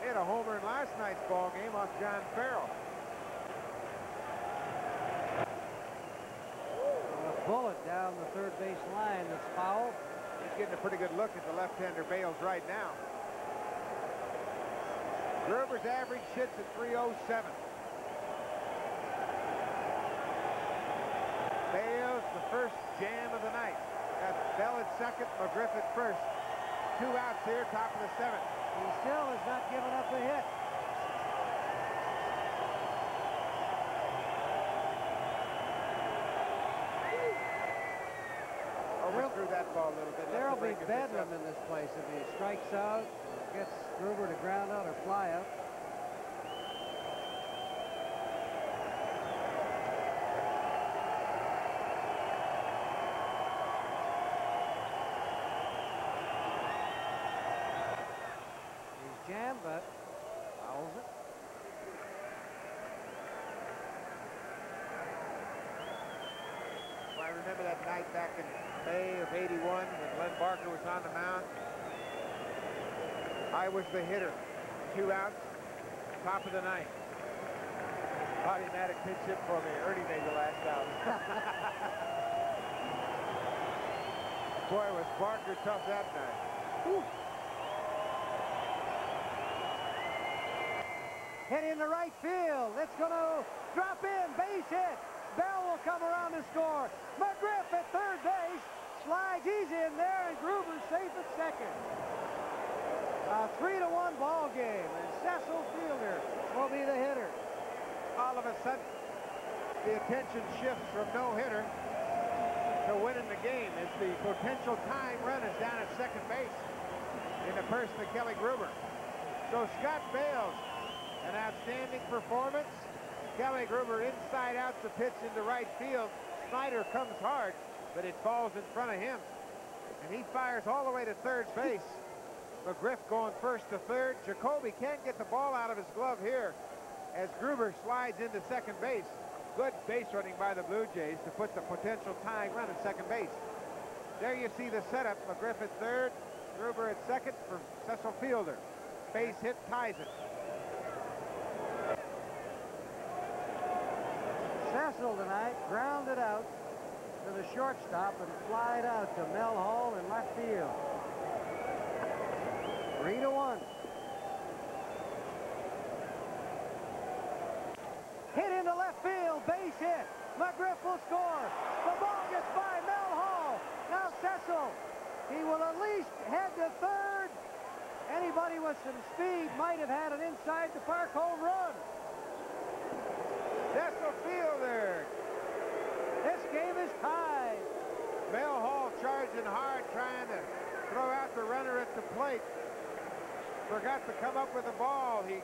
He had a homer in last night's ball game off John Farrell. A bullet down the third base line that's foul. He's getting a pretty good look at the left-hander Bailes right now. Gruber's average hits at 307. Bailes, the first jam of the night. Got Bell at second, McGriff at first. Two outs here, top of the seventh. He still has not given up a hit. Oh, Overthrew that ball a little bit. There'll be break and pick bedlam in this place if he strikes out, gets Gruber to ground out or fly out. He's jammed, but fouls it. I remember that night back in May of 81 when Len Barker was on the mound. I was the hitter. Two outs, top of the ninth. Bobby Mattick pitch hit for me. Ernie made the last out. Boy, was Barker tough that night. Hit in the right field. It's going to drop in. Base hit. Bell will come around to score. McGriff at third base. Slides. He's in there, and Gruber's safe at second. A three to one ball game, and Cecil Fielder will be the hitter. All of a sudden, the attention shifts from no hitter to winning the game as the potential time run is down at second base in the person of Kelly Gruber. So Scott Bailes, an outstanding performance. Kelly Gruber inside out the pitch into right field. Snyder comes hard, but it falls in front of him. And he fires all the way to third base. McGriff going first to third. Jacoby can't get the ball out of his glove here as Gruber slides into second base. Good base running by the Blue Jays to put the potential tying run at second base. There you see the setup. McGriff at third, Gruber at second for Cecil Fielder. Base hit ties it. Cecil tonight grounded out to the shortstop and flied out to Mel Hall in left field. Three to one. Hit into left field, base hit. McGriff will score. The ball gets by Mel Hall. Now Cecil. He will at least head to third. Anybody with some speed might have had an inside the park home run. Cecil Fielder. Tied. Mel Hall charging hard, trying to throw out the runner at the plate. Forgot to come up with the ball. He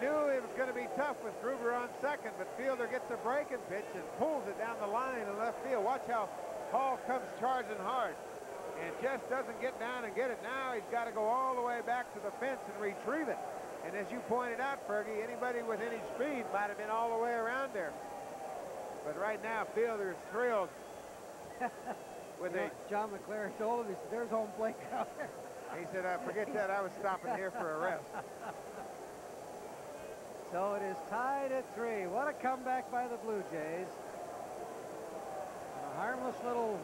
knew it was going to be tough with Gruber on second, but Fielder gets a breaking pitch and pulls it down the line in left field. Watch how Hall comes charging hard and just doesn't get down and get it. Now he's got to go all the way back to the fence and retrieve it. And as you pointed out, Fergie, anybody with any speed might have been all the way around there. But right now, Fielder's thrilled with You know, a John McLaren told him, he said, there's home plate out there. He said, uh, forget that, I was stopping here for a rest. So it is tied at three. What a comeback by the Blue Jays. A harmless little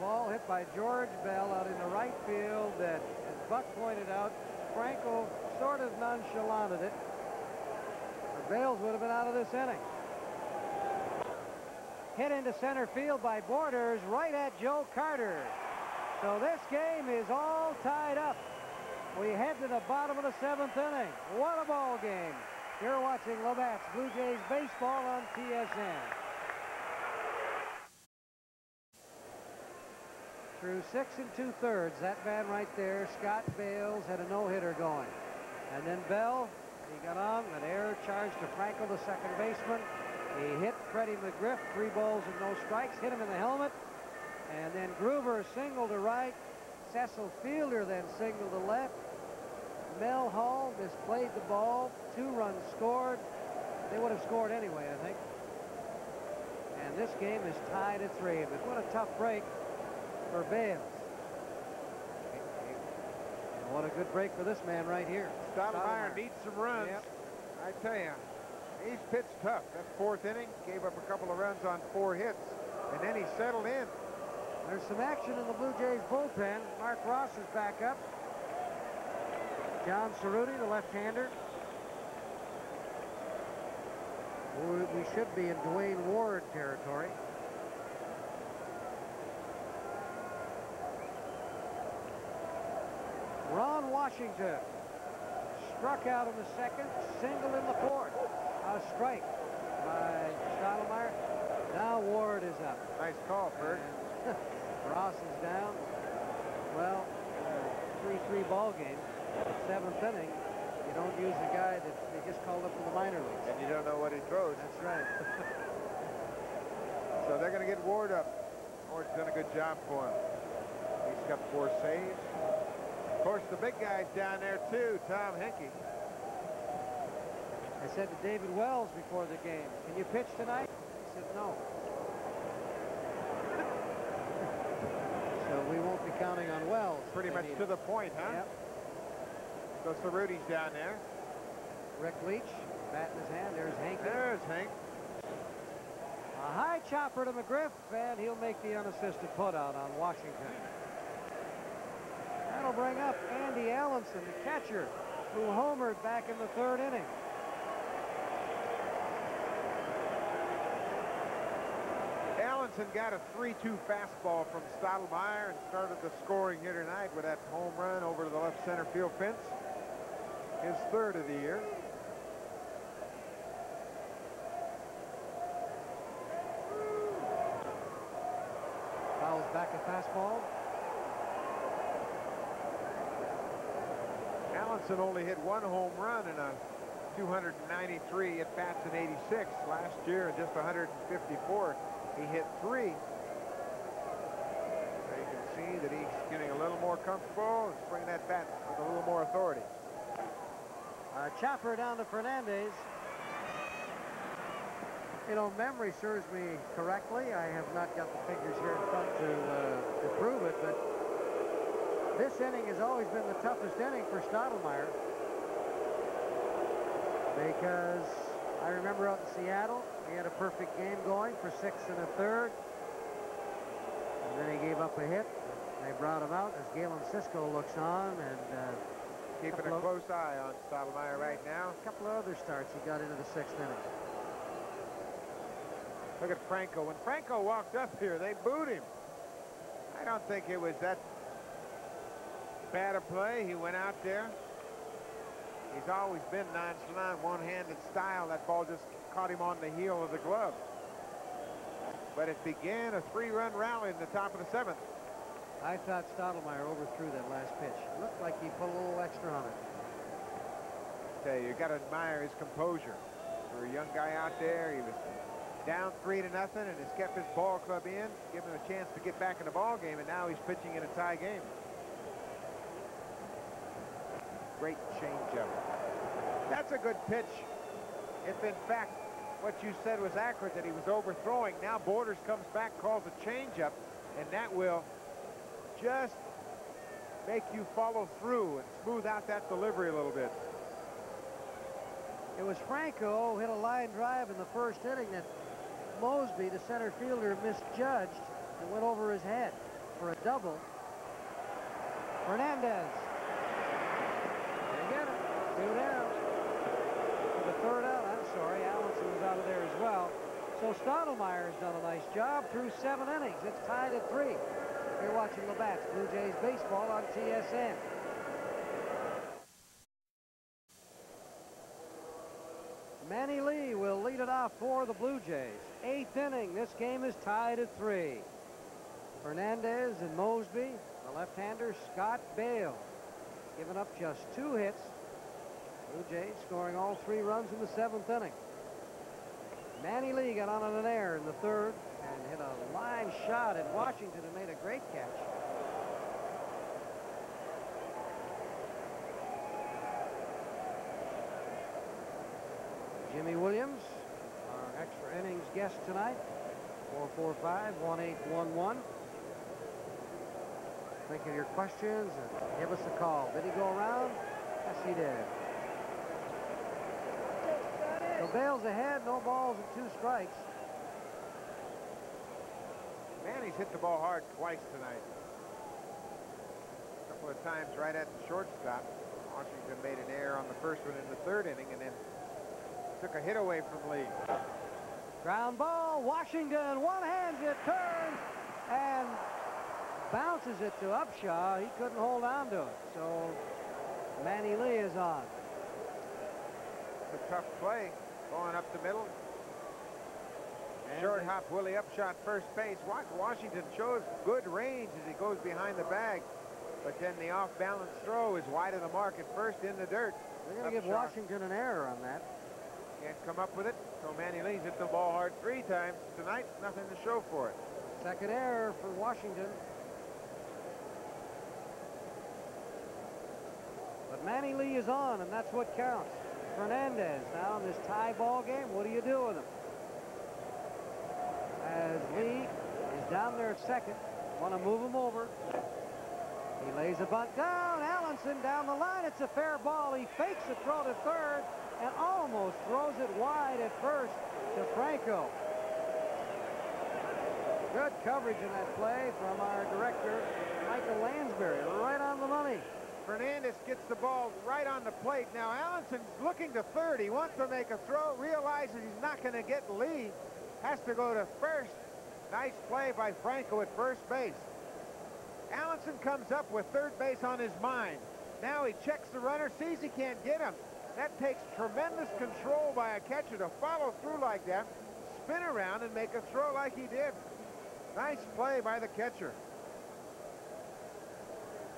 ball hit by George Bell out in the right field that, as Buck pointed out, Franco sort of nonchalanted it. Bailes would have been out of this inning. Hit into center field by Borders right at Joe Carter. So this game is all tied up. We head to the bottom of the seventh inning. What a ball game. You're watching Labatt's Blue Jays baseball on TSN. Through six and two-thirds, that man right there, Scott Bailes, had a no-hitter going. And then Bell, he got on, an error charge to Franco, the second baseman. He hit Freddie McGriff, three balls and no strikes, hit him in the helmet. And then Gruber singled to right. Cecil Fielder then singled to left. Mel Hall misplayed the ball. Two runs scored. They would have scored anyway, I think. And this game is tied at three. But what a tough break for Bailes. And what a good break for this man right here. Stottlemyre needs some runs. Yep. I tell you, he's pitched tough. That fourth inning, gave up a couple of runs on four hits, and then he settled in. There's some action in the Blue Jays bullpen. Mark Ross is back up. John Cerutti, the left-hander. We- should be in Duane Ward territory. Ron Washington struck out in the second, single in the fourth. A strike by Stottlemyre. Now Ward is up. Nice call, Bert. Ross is down. Well, uh, 3-3 ball game. Seventh inning. You don't use the guy that they just called up from the minor leagues. And you don't know what he throws. That's right. So they're going to get Ward up. Ward's done a good job for him. He's got four saves. Of course, the big guy's down there, too, Tom Henke. I said to David Wells before the game, can you pitch tonight? He said no. so we won't be counting on Wells. Pretty much to the point, huh? Yep. So Cerutti's down there. Rick Leach, bat in his hand. There's Hank. There's Hank. A high chopper to McGriff, and he'll make the unassisted putout on Washington. That'll bring up Andy Allanson, the catcher, who homered back in the third inning. Allanson got a 3-2 fastball from Stottlemyre and started the scoring here tonight with that home run over to the left center field fence. His third of the year. Fouls back a fastball. Allanson only hit one home run in a 293 at bats in 86 last year and just 154 he hit three so you can see that he's getting a little more comfortable and swinging that bat with a little more authority A chopper down to Fernandez. You know, memory serves me correctly. I have not got the figures here in front to, uh, to prove it, but this inning has always been the toughest inning for Stottlemyre because I remember out in Seattle, he had a perfect game going for six and a third, and then he gave up a hit. They brought him out as Galen Cisco looks on, and uh, keeping a close eye on Stottlemyre right now. a couple of other starts he got into the sixth inning. look at Franco. When Franco walked up here they booed him. I don't think it was that bad a play. He went out there He's always been nonchalant, one-handed style. That ball just caught him on the heel of the glove. But it began a three-run rally in the top of the seventh. I thought Stottlemyre overthrew that last pitch. Looked like he put a little extra on it. Tell you, you got to admire his composure. For a young guy out there, he was down three to nothing and has kept his ball club in, given him a chance to get back in the ball game, and now he's pitching in a tie game. Great changeup. That's a good pitch. If in fact what you said was accurate, that he was overthrowing, now Borders comes back, calls a changeup, and that will just make you follow through and smooth out that delivery a little bit. It was Franco hit a line drive in the first inning that Moseby, the center fielder, misjudged and went over his head for a double. Fernandez. Two down. For the third out, I'm sorry, Allanson was out of there as well. So Stottlemyre has done a nice job through seven innings. It's tied at three. You're watching Labatt's Blue Jays baseball on TSN. Manny Lee will lead it off for the Blue Jays. Eighth inning. This game is tied at three. Fernandez and Moseby. The left-hander Scott Bale giving up just two hits. Blue Jays scoring all three runs in the seventh inning. Manny Lee got on an air in the third and hit a line shot at Washington and made a great catch. Jimy Williams, our extra innings guest tonight. 445-1811. Think of your questions and give us a call. Did he go around? Yes, he did. So Bailes ahead, no balls and two strikes. Manny's hit the ball hard twice tonight. A couple of times right at the shortstop. Washington made an error on the first one in the third inning and then took a hit away from Lee. Ground ball, Washington, one hands it, turns, and bounces it to Upshaw. He couldn't hold on to it. So Manny Lee is on. It's a tough play going up the middle. Short hop Willie Upshaw first base. Washington shows good range as he goes behind the bag. But then the off-balance throw is wide of the mark at first in the dirt. They're going to give Washington an error on that. Can't come up with it. So Manny Lee's hit the ball hard three times tonight. Nothing to show for it. Second error for Washington. But Manny Lee is on, and that's what counts. Fernandez now in this tie ball game. What do you do with him? As Lee is down there at second, want to move him over. He lays a bunt down. Allanson down the line. It's a fair ball. He fakes the throw to third and almost throws it wide at first to Franco. Good coverage in that play from our director, Michael Lansbury, right on the money. Fernandez gets the ball right on the plate. Now Allanson's looking to third. He wants to make a throw, realizes he's not going to get Lee. Has to go to first. Nice play by Franco at first base. Allanson comes up with third base on his mind. Now he checks the runner, sees he can't get him. That takes tremendous control by a catcher to follow through like that, spin around and make a throw like he did. Nice play by the catcher.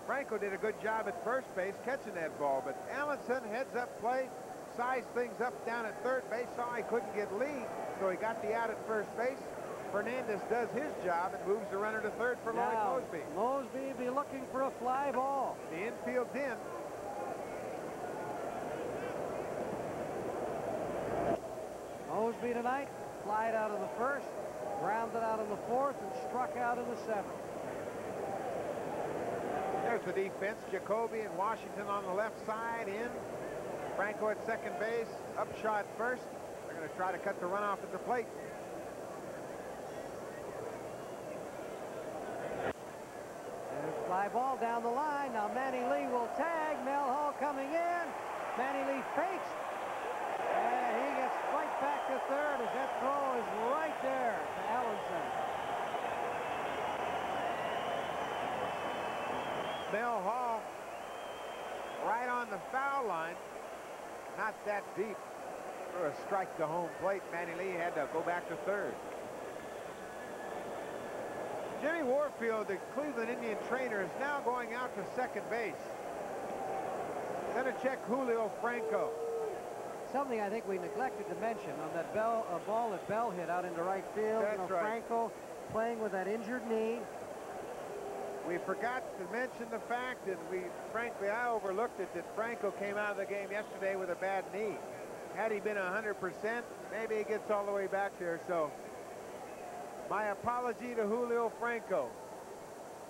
Franco did a good job at first base catching that ball, but Allanson heads up play, sized things up down at third base, saw he couldn't get Lee, so he got the out at first base. Fernandez does his job and moves the runner to third for Lloyd Moseby. Moseby be looking for a fly ball. The infield's in. Moseby tonight, flied out of the first, grounded out in the fourth, and struck out in the seventh. There's the defense. Jacoby and Washington on the left side in. Franco at second base. Upshaw first. They're going to try to cut the runoff at the plate. There's fly ball down the line. Now Manny Lee will tag. Mel Hall coming in. Manny Lee fakes. And he gets right back to third as that throw is right there to Allanson. Mel Hall right on the foul line. Not that deep for a strike to home plate. Manny Lee had to go back to third. Jimmy Warfield, the Cleveland Indian trainer, is now going out to second base. Going to check Julio Franco. Something I think we neglected to mention on that Bell, uh, ball that Bell hit out into right field. That's you know, right. Franco playing with that injured knee. We forgot to mention the fact, and we, frankly, I overlooked it, that Franco came out of the game yesterday with a bad knee. Had he been 100%, maybe he gets all the way back there. So my apology to Julio Franco.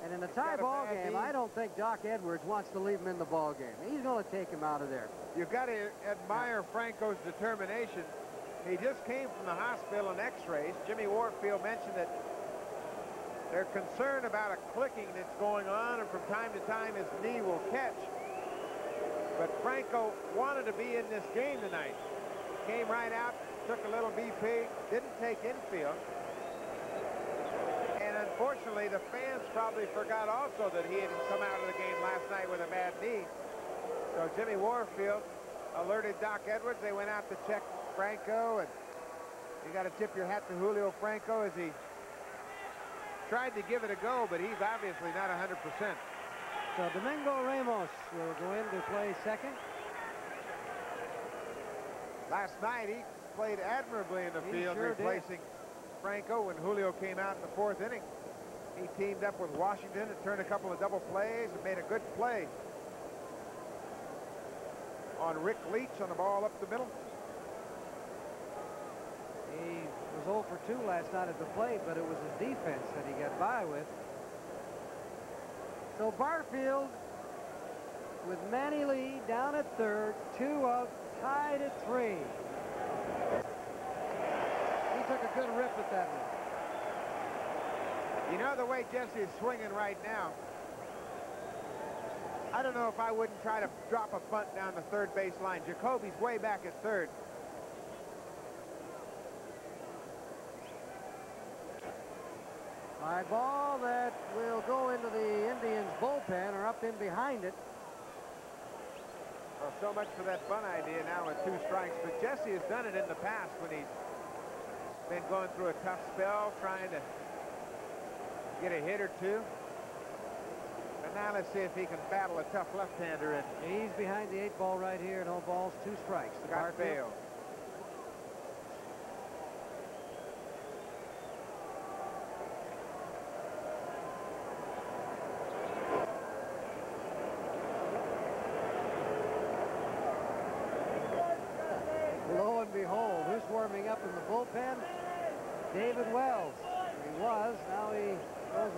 And in a tie ball game, knee. I don't think Doc Edwards wants to leave him in the ball game. He's going to take him out of there. You've got to admire Franco's determination. He just came from the hospital on x-rays. Jimmy Warfield mentioned that they're concerned about a clicking that's going on, and from time to time his knee will catch. But Franco wanted to be in this game tonight. Came right out, took a little BP, didn't take infield. And Unfortunately, the fans probably forgot also that he had come out of the game last night with a bad knee. So Jimmy Warfield alerted Doc Edwards. They went out to check Franco, and you got to tip your hat to Julio Franco as he tried to give it a go, but he's obviously not 100%. So Domingo Ramos will go in to play second. Last night, he played admirably in the he field, sure replacing did. Franco when Julio came out in the fourth inning. He teamed up with Washington and turned a couple of double plays and made a good play on Rick Leach on the ball up the middle. He was 0 for 2 last night at the plate, but it was his defense that he got by with. So Barfield with Manny Lee down at third, two out, tied at three. He took a good rip at that one. You know the way Jesse is swinging right now. I don't know if I wouldn't try to drop a bunt down the third base line. Jacoby's way back at third. High ball that will go into the Indians bullpen or up in behind it. Well, so much for that fun idea now with two strikes. But Jesse has done it in the past when he's been going through a tough spell, trying to get a hit or two. But now let's see if he can battle a tough left-hander in. He's behind the eight ball right here. No balls, two strikes. The Scott Bailes. Lo and behold, who's warming up in the bullpen? David Wells. He was. Now he and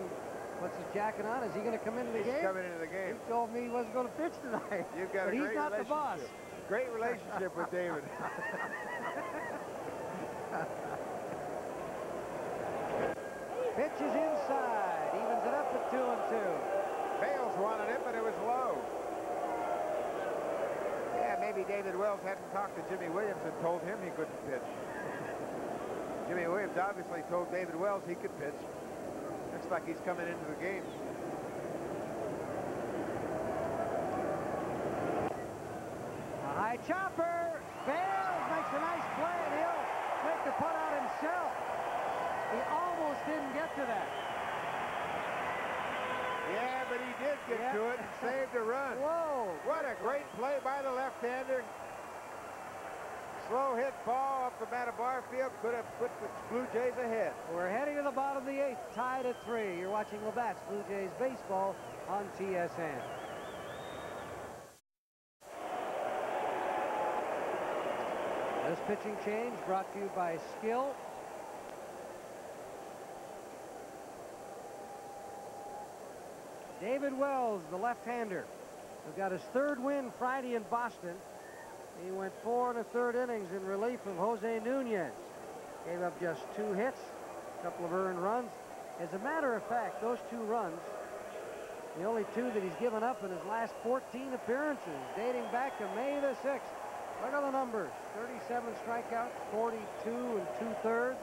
puts his jacket on. Is he going to come into the game? He's game? coming into the game. He told me he wasn't going to pitch tonight. You've got but a he's great not the boss. Great relationship with David. Pitch is inside. Evens it up at two and two. Bailes wanted it, but it was low. Yeah, maybe David Wells hadn't talked to Jimy Williams and told him he couldn't pitch. Jimy Williams obviously told David Wells he could pitch. Looks like he's coming into the game. A high chopper. Bailes makes a nice play, and he'll make the putt out himself. He almost didn't get to that. Yeah, but he did get Yeah. to it and saved a run. Whoa. What a great play by the left-hander. Slow hit ball up the bat of Barfield could have put the Blue Jays ahead. We're heading to the bottom of the eighth, tied at three. You're watching Labatt's Blue Jays baseball on TSN. This pitching change brought to you by Skil. David Wells, the left-hander, who got his third win Friday in Boston. He went four and a third innings in relief of Jose Nunez. Gave up just two hits, a couple of earned runs. As a matter of fact, those two runs, the only two that he's given up in his last 14 appearances, dating back to May the 6th. Look at the numbers. 37 strikeouts, 42 and two-thirds.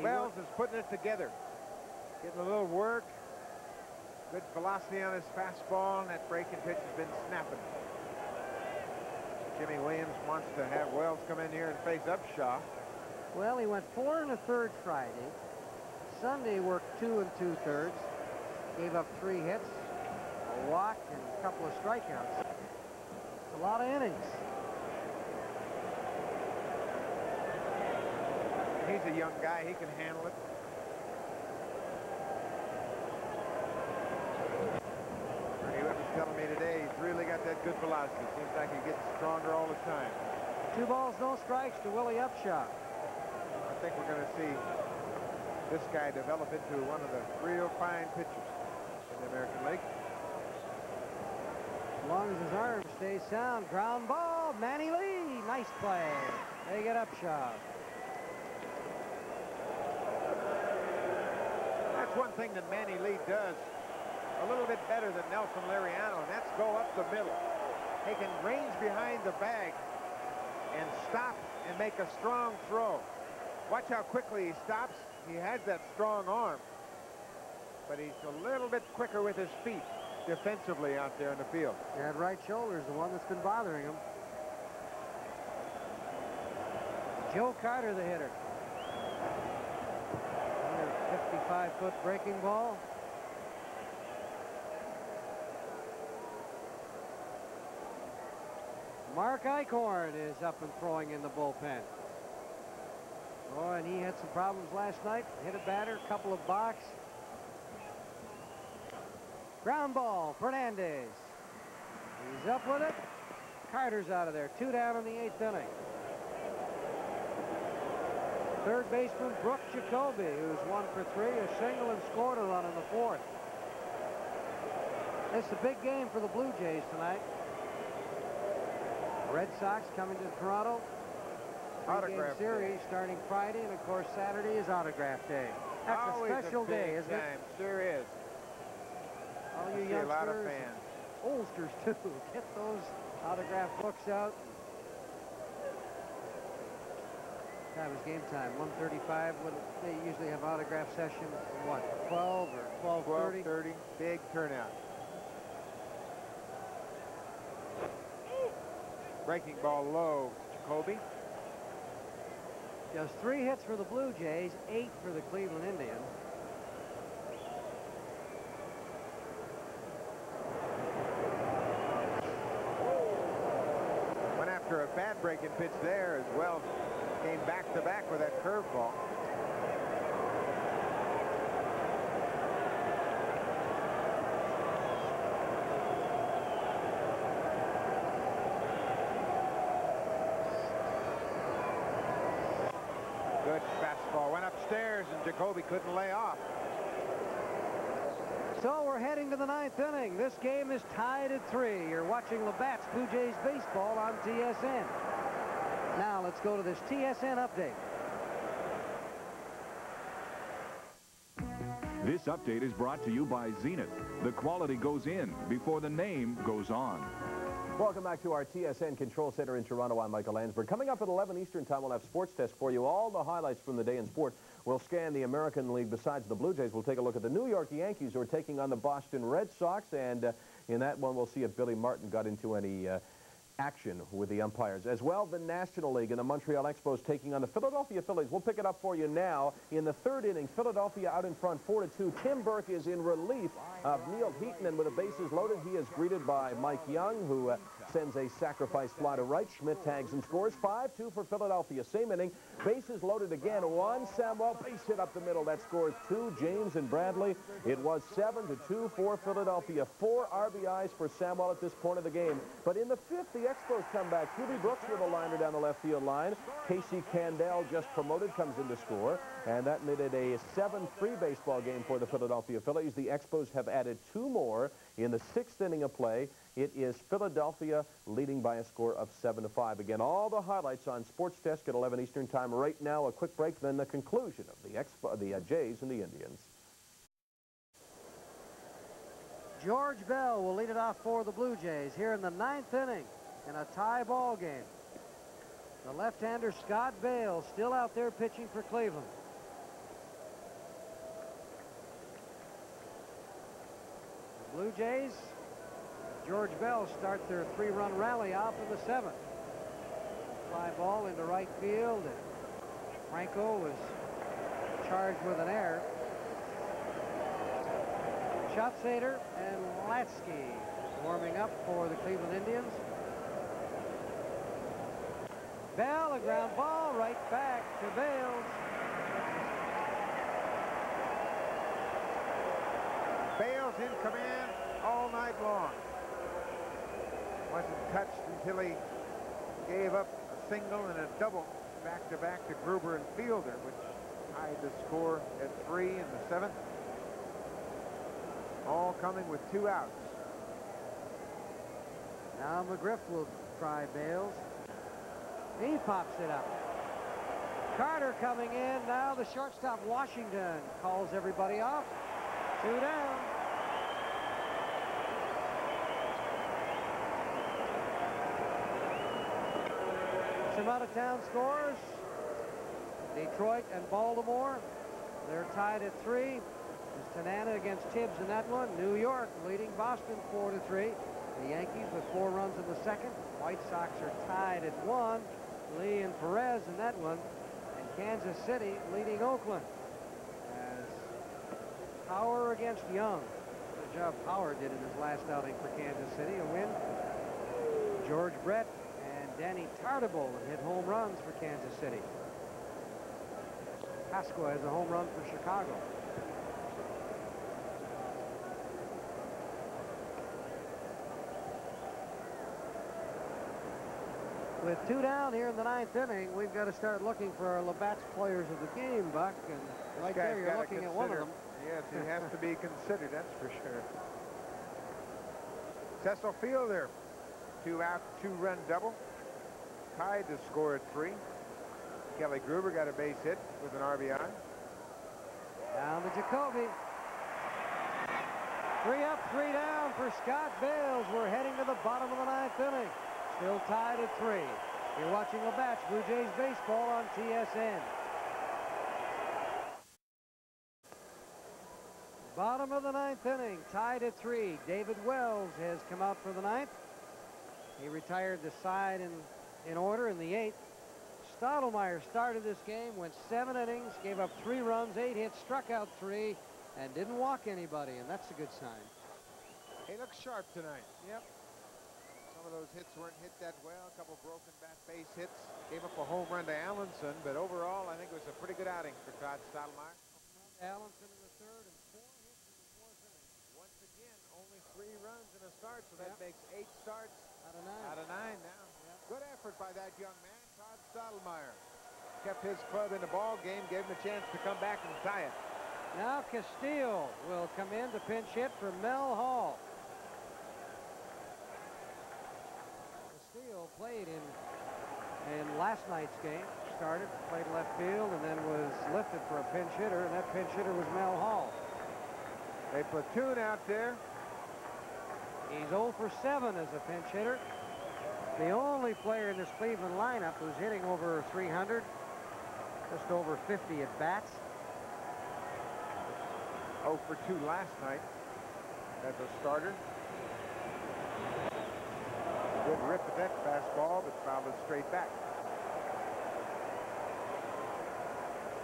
Wells is putting it together. Getting a little work. Good velocity on his fastball, and that breaking pitch has been snapping. Jimy Williams wants to have Wells come in here and face Upshaw. Well, he went four and a third Friday. Sunday worked two and two thirds. Gave up three hits, a walk, and a couple of strikeouts. It's a lot of innings. He's a young guy. He can handle it. Whitt was telling me today got that good velocity. Seems like he gets stronger all the time. Two balls, no strikes to Willie Upshaw. I think we're going to see this guy develop into one of the real fine pitchers in the American League. As long as his arm stays sound. Ground ball, Manny Lee. Nice play. They get Upshaw. That's one thing that Manny Lee does a little bit better than Nelson Liriano, and that's go up the middle. He can range behind the bag and stop and make a strong throw. Watch how quickly he stops he has that strong arm, but he's a little bit quicker with his feet defensively out there in the field. That right shoulder is the one that's been bothering him. Joe Carter, the hitter. 55-foot breaking ball. Mark Eichhorn is up and throwing in the bullpen. Oh, and he had some problems last night. Hit a batter, couple of box. Ground ball, Fernandez. He's up with it. Carter's out of there. Two down in the eighth inning. Third baseman Brooke Jacoby, who's one for three, a single and scored a run in the fourth. It's a big game for the Blue Jays tonight. Red Sox coming to Toronto. Autograph series day. starting Friday, and of course Saturday is autograph day. That's Always a special a day, isn't time. it? Sure is. All you youngsters, a lot of fans. oldsters too, get those autograph books out. Time is game time, 1:35. When they usually have autograph sessions, what, 12 or 12:30? 12:30. Big turnout. Breaking ball low, Jacoby. Just three hits for the Blue Jays, eight for the Cleveland Indians. Went after a bad breaking pitch there as well. Came back to back with that curveball. Good fastball. Went upstairs and Jacoby couldn't lay off. So we're heading to the ninth inning. This game is tied at three. You're watching Labatt's Blue Jays baseball on TSN. Now let's go to this TSN update. This update is brought to you by Zenith. The quality goes in before the name goes on. Welcome back to our TSN Control Center in Toronto. I'm Michael Landsberg. Coming up at 11 Eastern Time, we'll have Sports Desk for you. All the highlights from the day in sport. We'll scan the American League. Besides the Blue Jays, we'll take a look at the New York Yankees who are taking on the Boston Red Sox. And uh, in that one, we'll see if Billy Martin got into any uh, action with the umpires. As well, the National League and the Montreal Expos taking on the Philadelphia Phillies. We'll pick it up for you now. In the third inning, Philadelphia out in front 4-2. Tim Burke is in relief of Neal Heaton, and with the bases loaded, he is greeted by Mike Young, who uh, sends a sacrifice fly to right. Schmidt tags and scores 5-2 for Philadelphia. Same inning, bases loaded again. Juan Samuel, base hit up the middle. That scores two, James and Bradley. It was 7-2 for Philadelphia. Four RBIs for Samuel at this point of the game. But in the fifth, the Expos come back. Hubie Brooks with a liner down the left field line. Casey Candaele, just promoted, comes in to score. And that made it a 7-3 baseball game for the Philadelphia Phillies. The Expos have added two more in the sixth inning of play. It is Philadelphia leading by a score of 7 to 5. Again, all the highlights on Sports Desk at 11 Eastern Time. Right now, a quick break, then the conclusion of the, Expo the uh, Jays and the Indians. George Bell will lead it off for the Blue Jays here in the ninth inning in a tie ball game. The left-hander Scott Bailes still out there pitching for Cleveland. The Blue Jays, George Bell start their three-run rally off in the seventh. Fly ball into right field, and Franco was charged with an error. Schatzeder and Laskey warming up for the Cleveland Indians. Bell, a ground ball right back to Bailes. Bailes in command all night long. Wasn't touched until he gave up a single and a double back-to-back -to, -back to Gruber and Fielder, which tied the score at three in the seventh. All coming with two outs. Now McGriff will try Bailes. He pops it up. Carter coming in. Now the shortstop Washington calls everybody off. Two down. Some out-of-town scores. Detroit and Baltimore. They're tied at three. It's Tanana against Tibbs in that one. New York leading Boston 4 to 3. The Yankees with four runs in the second. White Sox are tied at one. Lee and Perez in that one. And Kansas City leading Oakland. As Power against Young. Good job Power did in his last outing for Kansas City. A win. George Brett Danny Tartabull hit home runs for Kansas City. Pasqua has a home run for Chicago. With two down here in the ninth inning, we've got to start looking for our Labatt's players of the game, Buck. And right there, you're looking at one of them. Yes, he has to be considered, that's for sure. Cecil Fielder, two out, two-run double. Tied to score at three. Kelly Gruber got a base hit with an RBI. Down to Jacoby. Three up, three down for Scott Bailes. We're heading to the bottom of the ninth inning. Still tied at three. You're watching Labatt's Blue Jays baseball on TSN. Bottom of the ninth inning, tied at three. David Wells has come out for the ninth. He retired the side in, in order in the eighth. Stottlemyre started this game, went seven innings, gave up three runs, eight hits, struck out three, and didn't walk anybody, and that's a good sign. He looks sharp tonight. Yep. Some of those hits weren't hit that well. A couple broken bat base hits. Gave up a home run to Allanson, but overall, I think it was a pretty good outing for Todd Stottlemyre. Allanson in the third and four hits in the fourth inning. Once again, only three runs in a start, so that Yep. makes eight starts Out of nine. out of nine now. Good effort by that young man, Todd Stottlemyre. Kept his club in the ball game, gave him a chance to come back and tie it. Now Castillo will come in to pinch hit for Mel Hall. Castillo played in in last night's game. Started, played left field, and then was lifted for a pinch hitter, and that pinch hitter was Mel Hall. They platoon out there. He's 0 for 7 as a pinch hitter. The only player in this Cleveland lineup who's hitting over 300, just over 50 at bats. 0 for 2 last night as a starter. Good rip at that fastball, but fouled it straight back.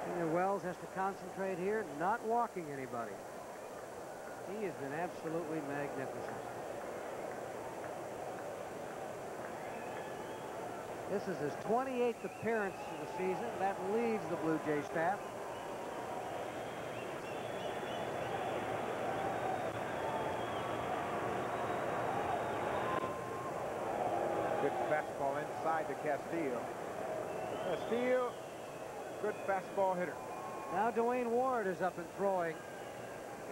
Junior Wells has to concentrate here, not walking anybody. He has been absolutely magnificent. This is his 28th appearance of the season. That leads the Blue Jay staff. Good fastball inside to Castillo. Castillo, good fastball hitter. Now Duane Ward is up and throwing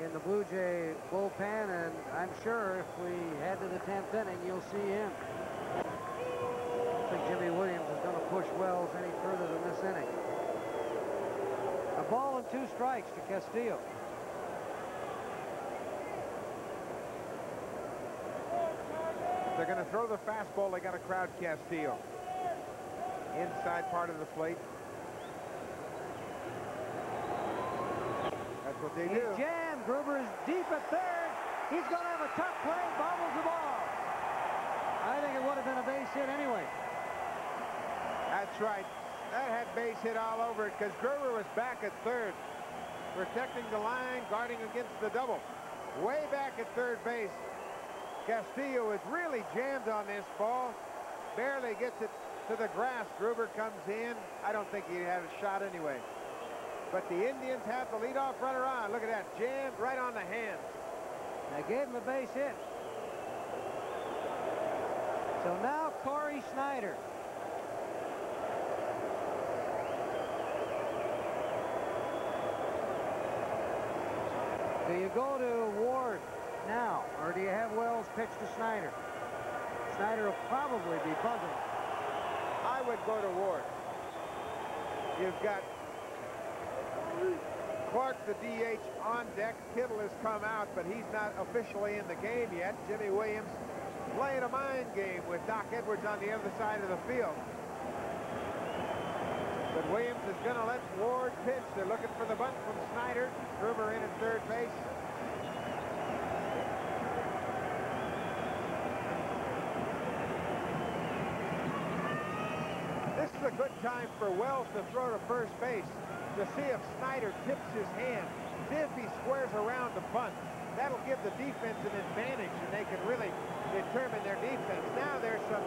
in the Blue Jay bullpen, and I'm sure if we head to the 10th inning, you'll see him. I think Jimy Williams is going to push Wells any further than this inning. A ball and two strikes to Castillo. They're going to throw the fastball, they got to crowd Castillo. Inside part of the plate. That's what they He's do. jammed. Gruber is deep at third. He's going to have a tough play. Bobbles the ball. I think it would have been a base hit anyway. That's right. That had base hit all over it because Gruber was back at third, protecting the line, guarding against the double. Way back at third base. Castillo is really jammed on this ball. Barely gets it to the grass. Gruber comes in. I don't think he had a shot anyway. But the Indians have the leadoff runner on. Look at that. Jammed right on the hand. They gave him a base hit. So now Cory Snyder. Do you go to Ward now, or do you have Wells pitch to Snyder? Snyder will probably be bunting. I would go to Ward. You've got Clark, the DH, on deck. Kittle has come out, but he's not officially in the game yet. Jimy Williams playing a mind game with Doc Edwards on the other side of the field. But Williams is going to let Ward pitch. They're looking for the bunt from Snyder. Gruber in at third base. This is a good time for Wells to throw to first base to see if Snyder tips his hand. See if he squares around the bunt. That'll give the defense an advantage, and they can really determine their defense. Now there's some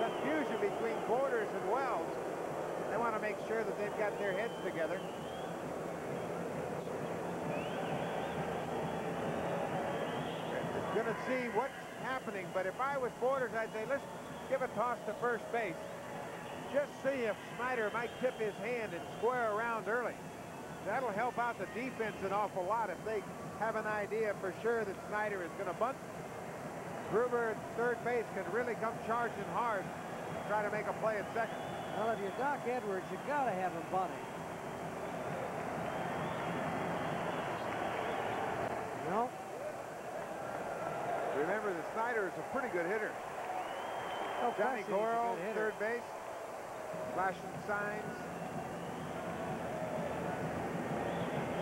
confusion between Borders and Wells. Want to make sure that they've got their heads together. Going to see what's happening, but if I was Borders, I'd say, let's give a toss to first base. Just see if Snyder might tip his hand and square around early. That'll help out the defense an awful lot if they have an idea for sure that Snyder is going to bunt. Gruber at third base can really come charging hard, try to make a play at second. Well, if you're Doc Edwards, you got to have him bunting. No. Remember, the Snyder is a pretty good hitter. Oh, Johnny Plessy is a Goryl, good hitter. third base. Flashing signs.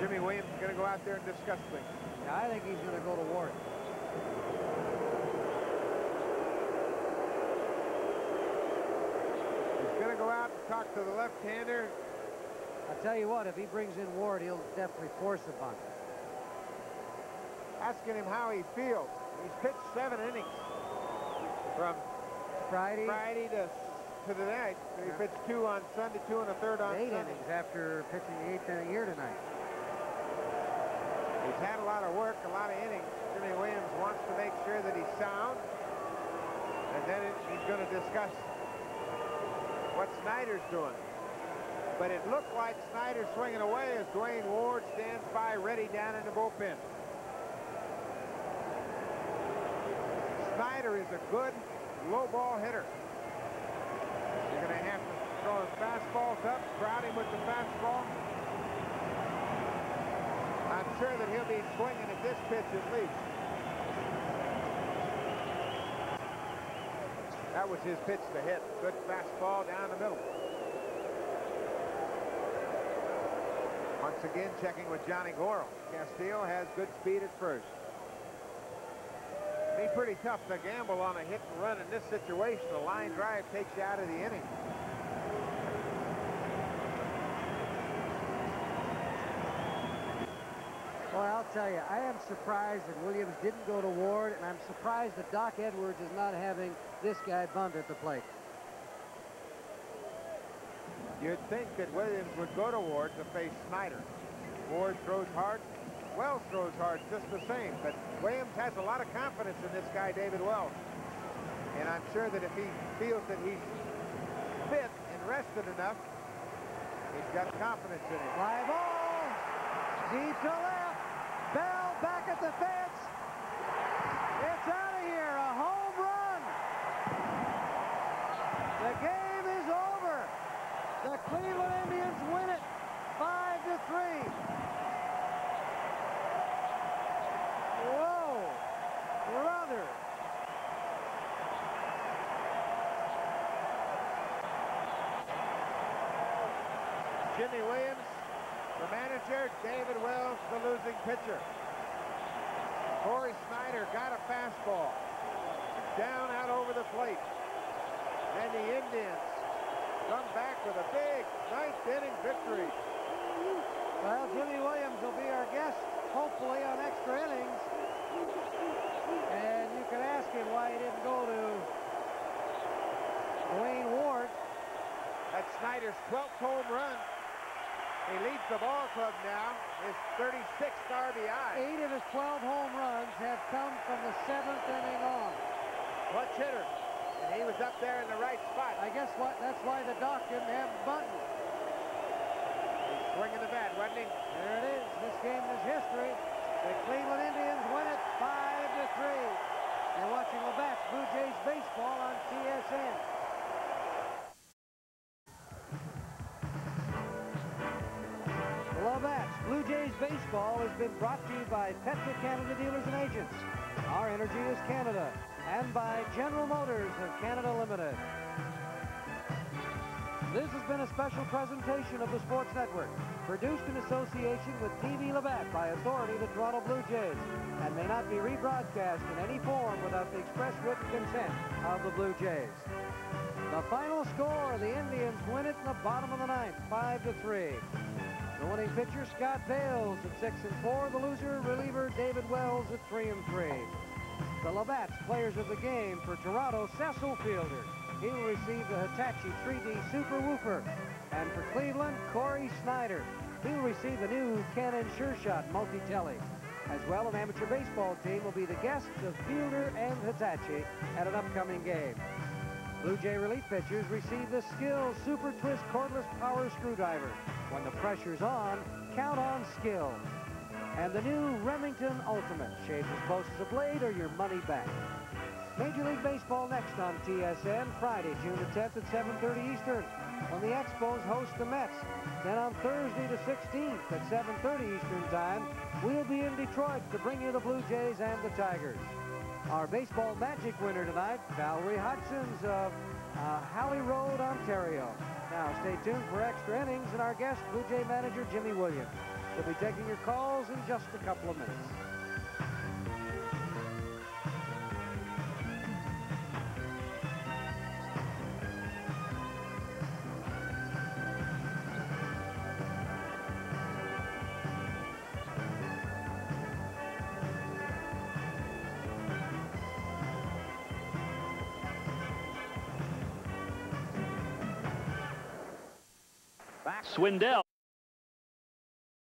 Jimy Williams is going to go out there and discuss things. Yeah, I think he's going to go to Ward. He's going to go out and talk to the left-hander. I'll tell you what, if he brings in Ward, he'll definitely force a bunt. asking him how he feels. He's pitched seven innings from Friday. Friday to to the night. He Yeah. pitched two on Sunday, two and a third on Eight Sunday. innings after pitching the eighth inning here tonight. He's had a lot of work, a lot of innings. Jimy Williams wants to make sure that he's sound. And then it, he's going to discuss what Snyder's doing. But it looked like Snyder swinging away as Duane Ward stands by ready down in the bullpen. Snyder is a good low ball hitter. You're going to have to throw his fastballs up, crowd him with the fastball. I'm sure that he'll be swinging at this pitch at least. That was his pitch to hit. Good fastball down the middle. Once again, checking with Johnny Goryl. Castillo has good speed at first. Be pretty tough to gamble on a hit and run in this situation. A line drive takes you out of the inning. Well, I'll tell you, I am surprised that Williams didn't go to Ward, and I'm surprised that Doc Edwards is not having this guy bunt at the plate. You'd think that Williams would go to Ward to face Snyder. Ward throws hard. Wells throws hard just the same. But Williams has a lot of confidence in this guy, David Wells. And I'm sure that if he feels that he's fit and rested enough, he's got confidence in him. Fly ball. Deep to left. Bell back at the fence. It's out of here. A home run. The game is over. The Cleveland Indians win it. Five to three. Whoa. Brother. Jimy Williams, David Wells, the losing pitcher. Cory Snyder got a fastball. Down out over the plate. And the Indians come back with a big ninth inning victory. Well, Jimy Williams will be our guest, hopefully, on extra innings. And you can ask him why he didn't go to Duane Ward. That's Snyder's 12th home run. He leads the ball club now, his 36th RBI. Eight of his 12 home runs have come from the seventh inning on. Clutch hitter. And he was up there in the right spot. I guess what? That's why the doc didn't have Button. He's swinging the bat, wasn't he? There it is. This game is history. The Cleveland Indians win it 5 to 3. You're watching Labatt's Blue Jays baseball on TSN. Baseball has been brought to you by Petro Canada Dealers and Agents. Our energy is Canada. And by General Motors of Canada Limited. This has been a special presentation of the Sports Network, produced in association with TV Labatt by authority of the Toronto Blue Jays, and may not be rebroadcast in any form without the express written consent of the Blue Jays. The final score, the Indians win it in the bottom of the ninth, 5 to 3. The winning pitcher, Scott Bailes at 6 and 4. The loser, reliever David Wells, at 3 and 3. The Labatt's players of the game for Toronto, Cecil Fielder. He'll receive the Hitachi 3D Super Woofer. And for Cleveland, Cory Snyder. He'll receive the new Canon Sure Shot Multi-Tele. As well, an amateur baseball team will be the guests of Fielder and Hitachi at an upcoming game. Blue Jay relief pitchers receive the Skil Super Twist Cordless Power Screwdriver. When the pressure's on, count on Skil. And the new Remington Ultimate. Shave as close as a blade or your money back. Major League Baseball next on TSN, Friday, June the 10th at 7.30 Eastern, when the Expos host the Mets. Then on Thursday the 16th at 7.30 Eastern Time, we'll be in Detroit to bring you the Blue Jays and the Tigers. Our baseball magic winner tonight, Valerie Hodgson's of uh, Halley Road, Ontario. Now, stay tuned for extra innings and our guest, Blue Jay manager Jimy Williams. We'll be taking your calls in just a couple of minutes. Swindell.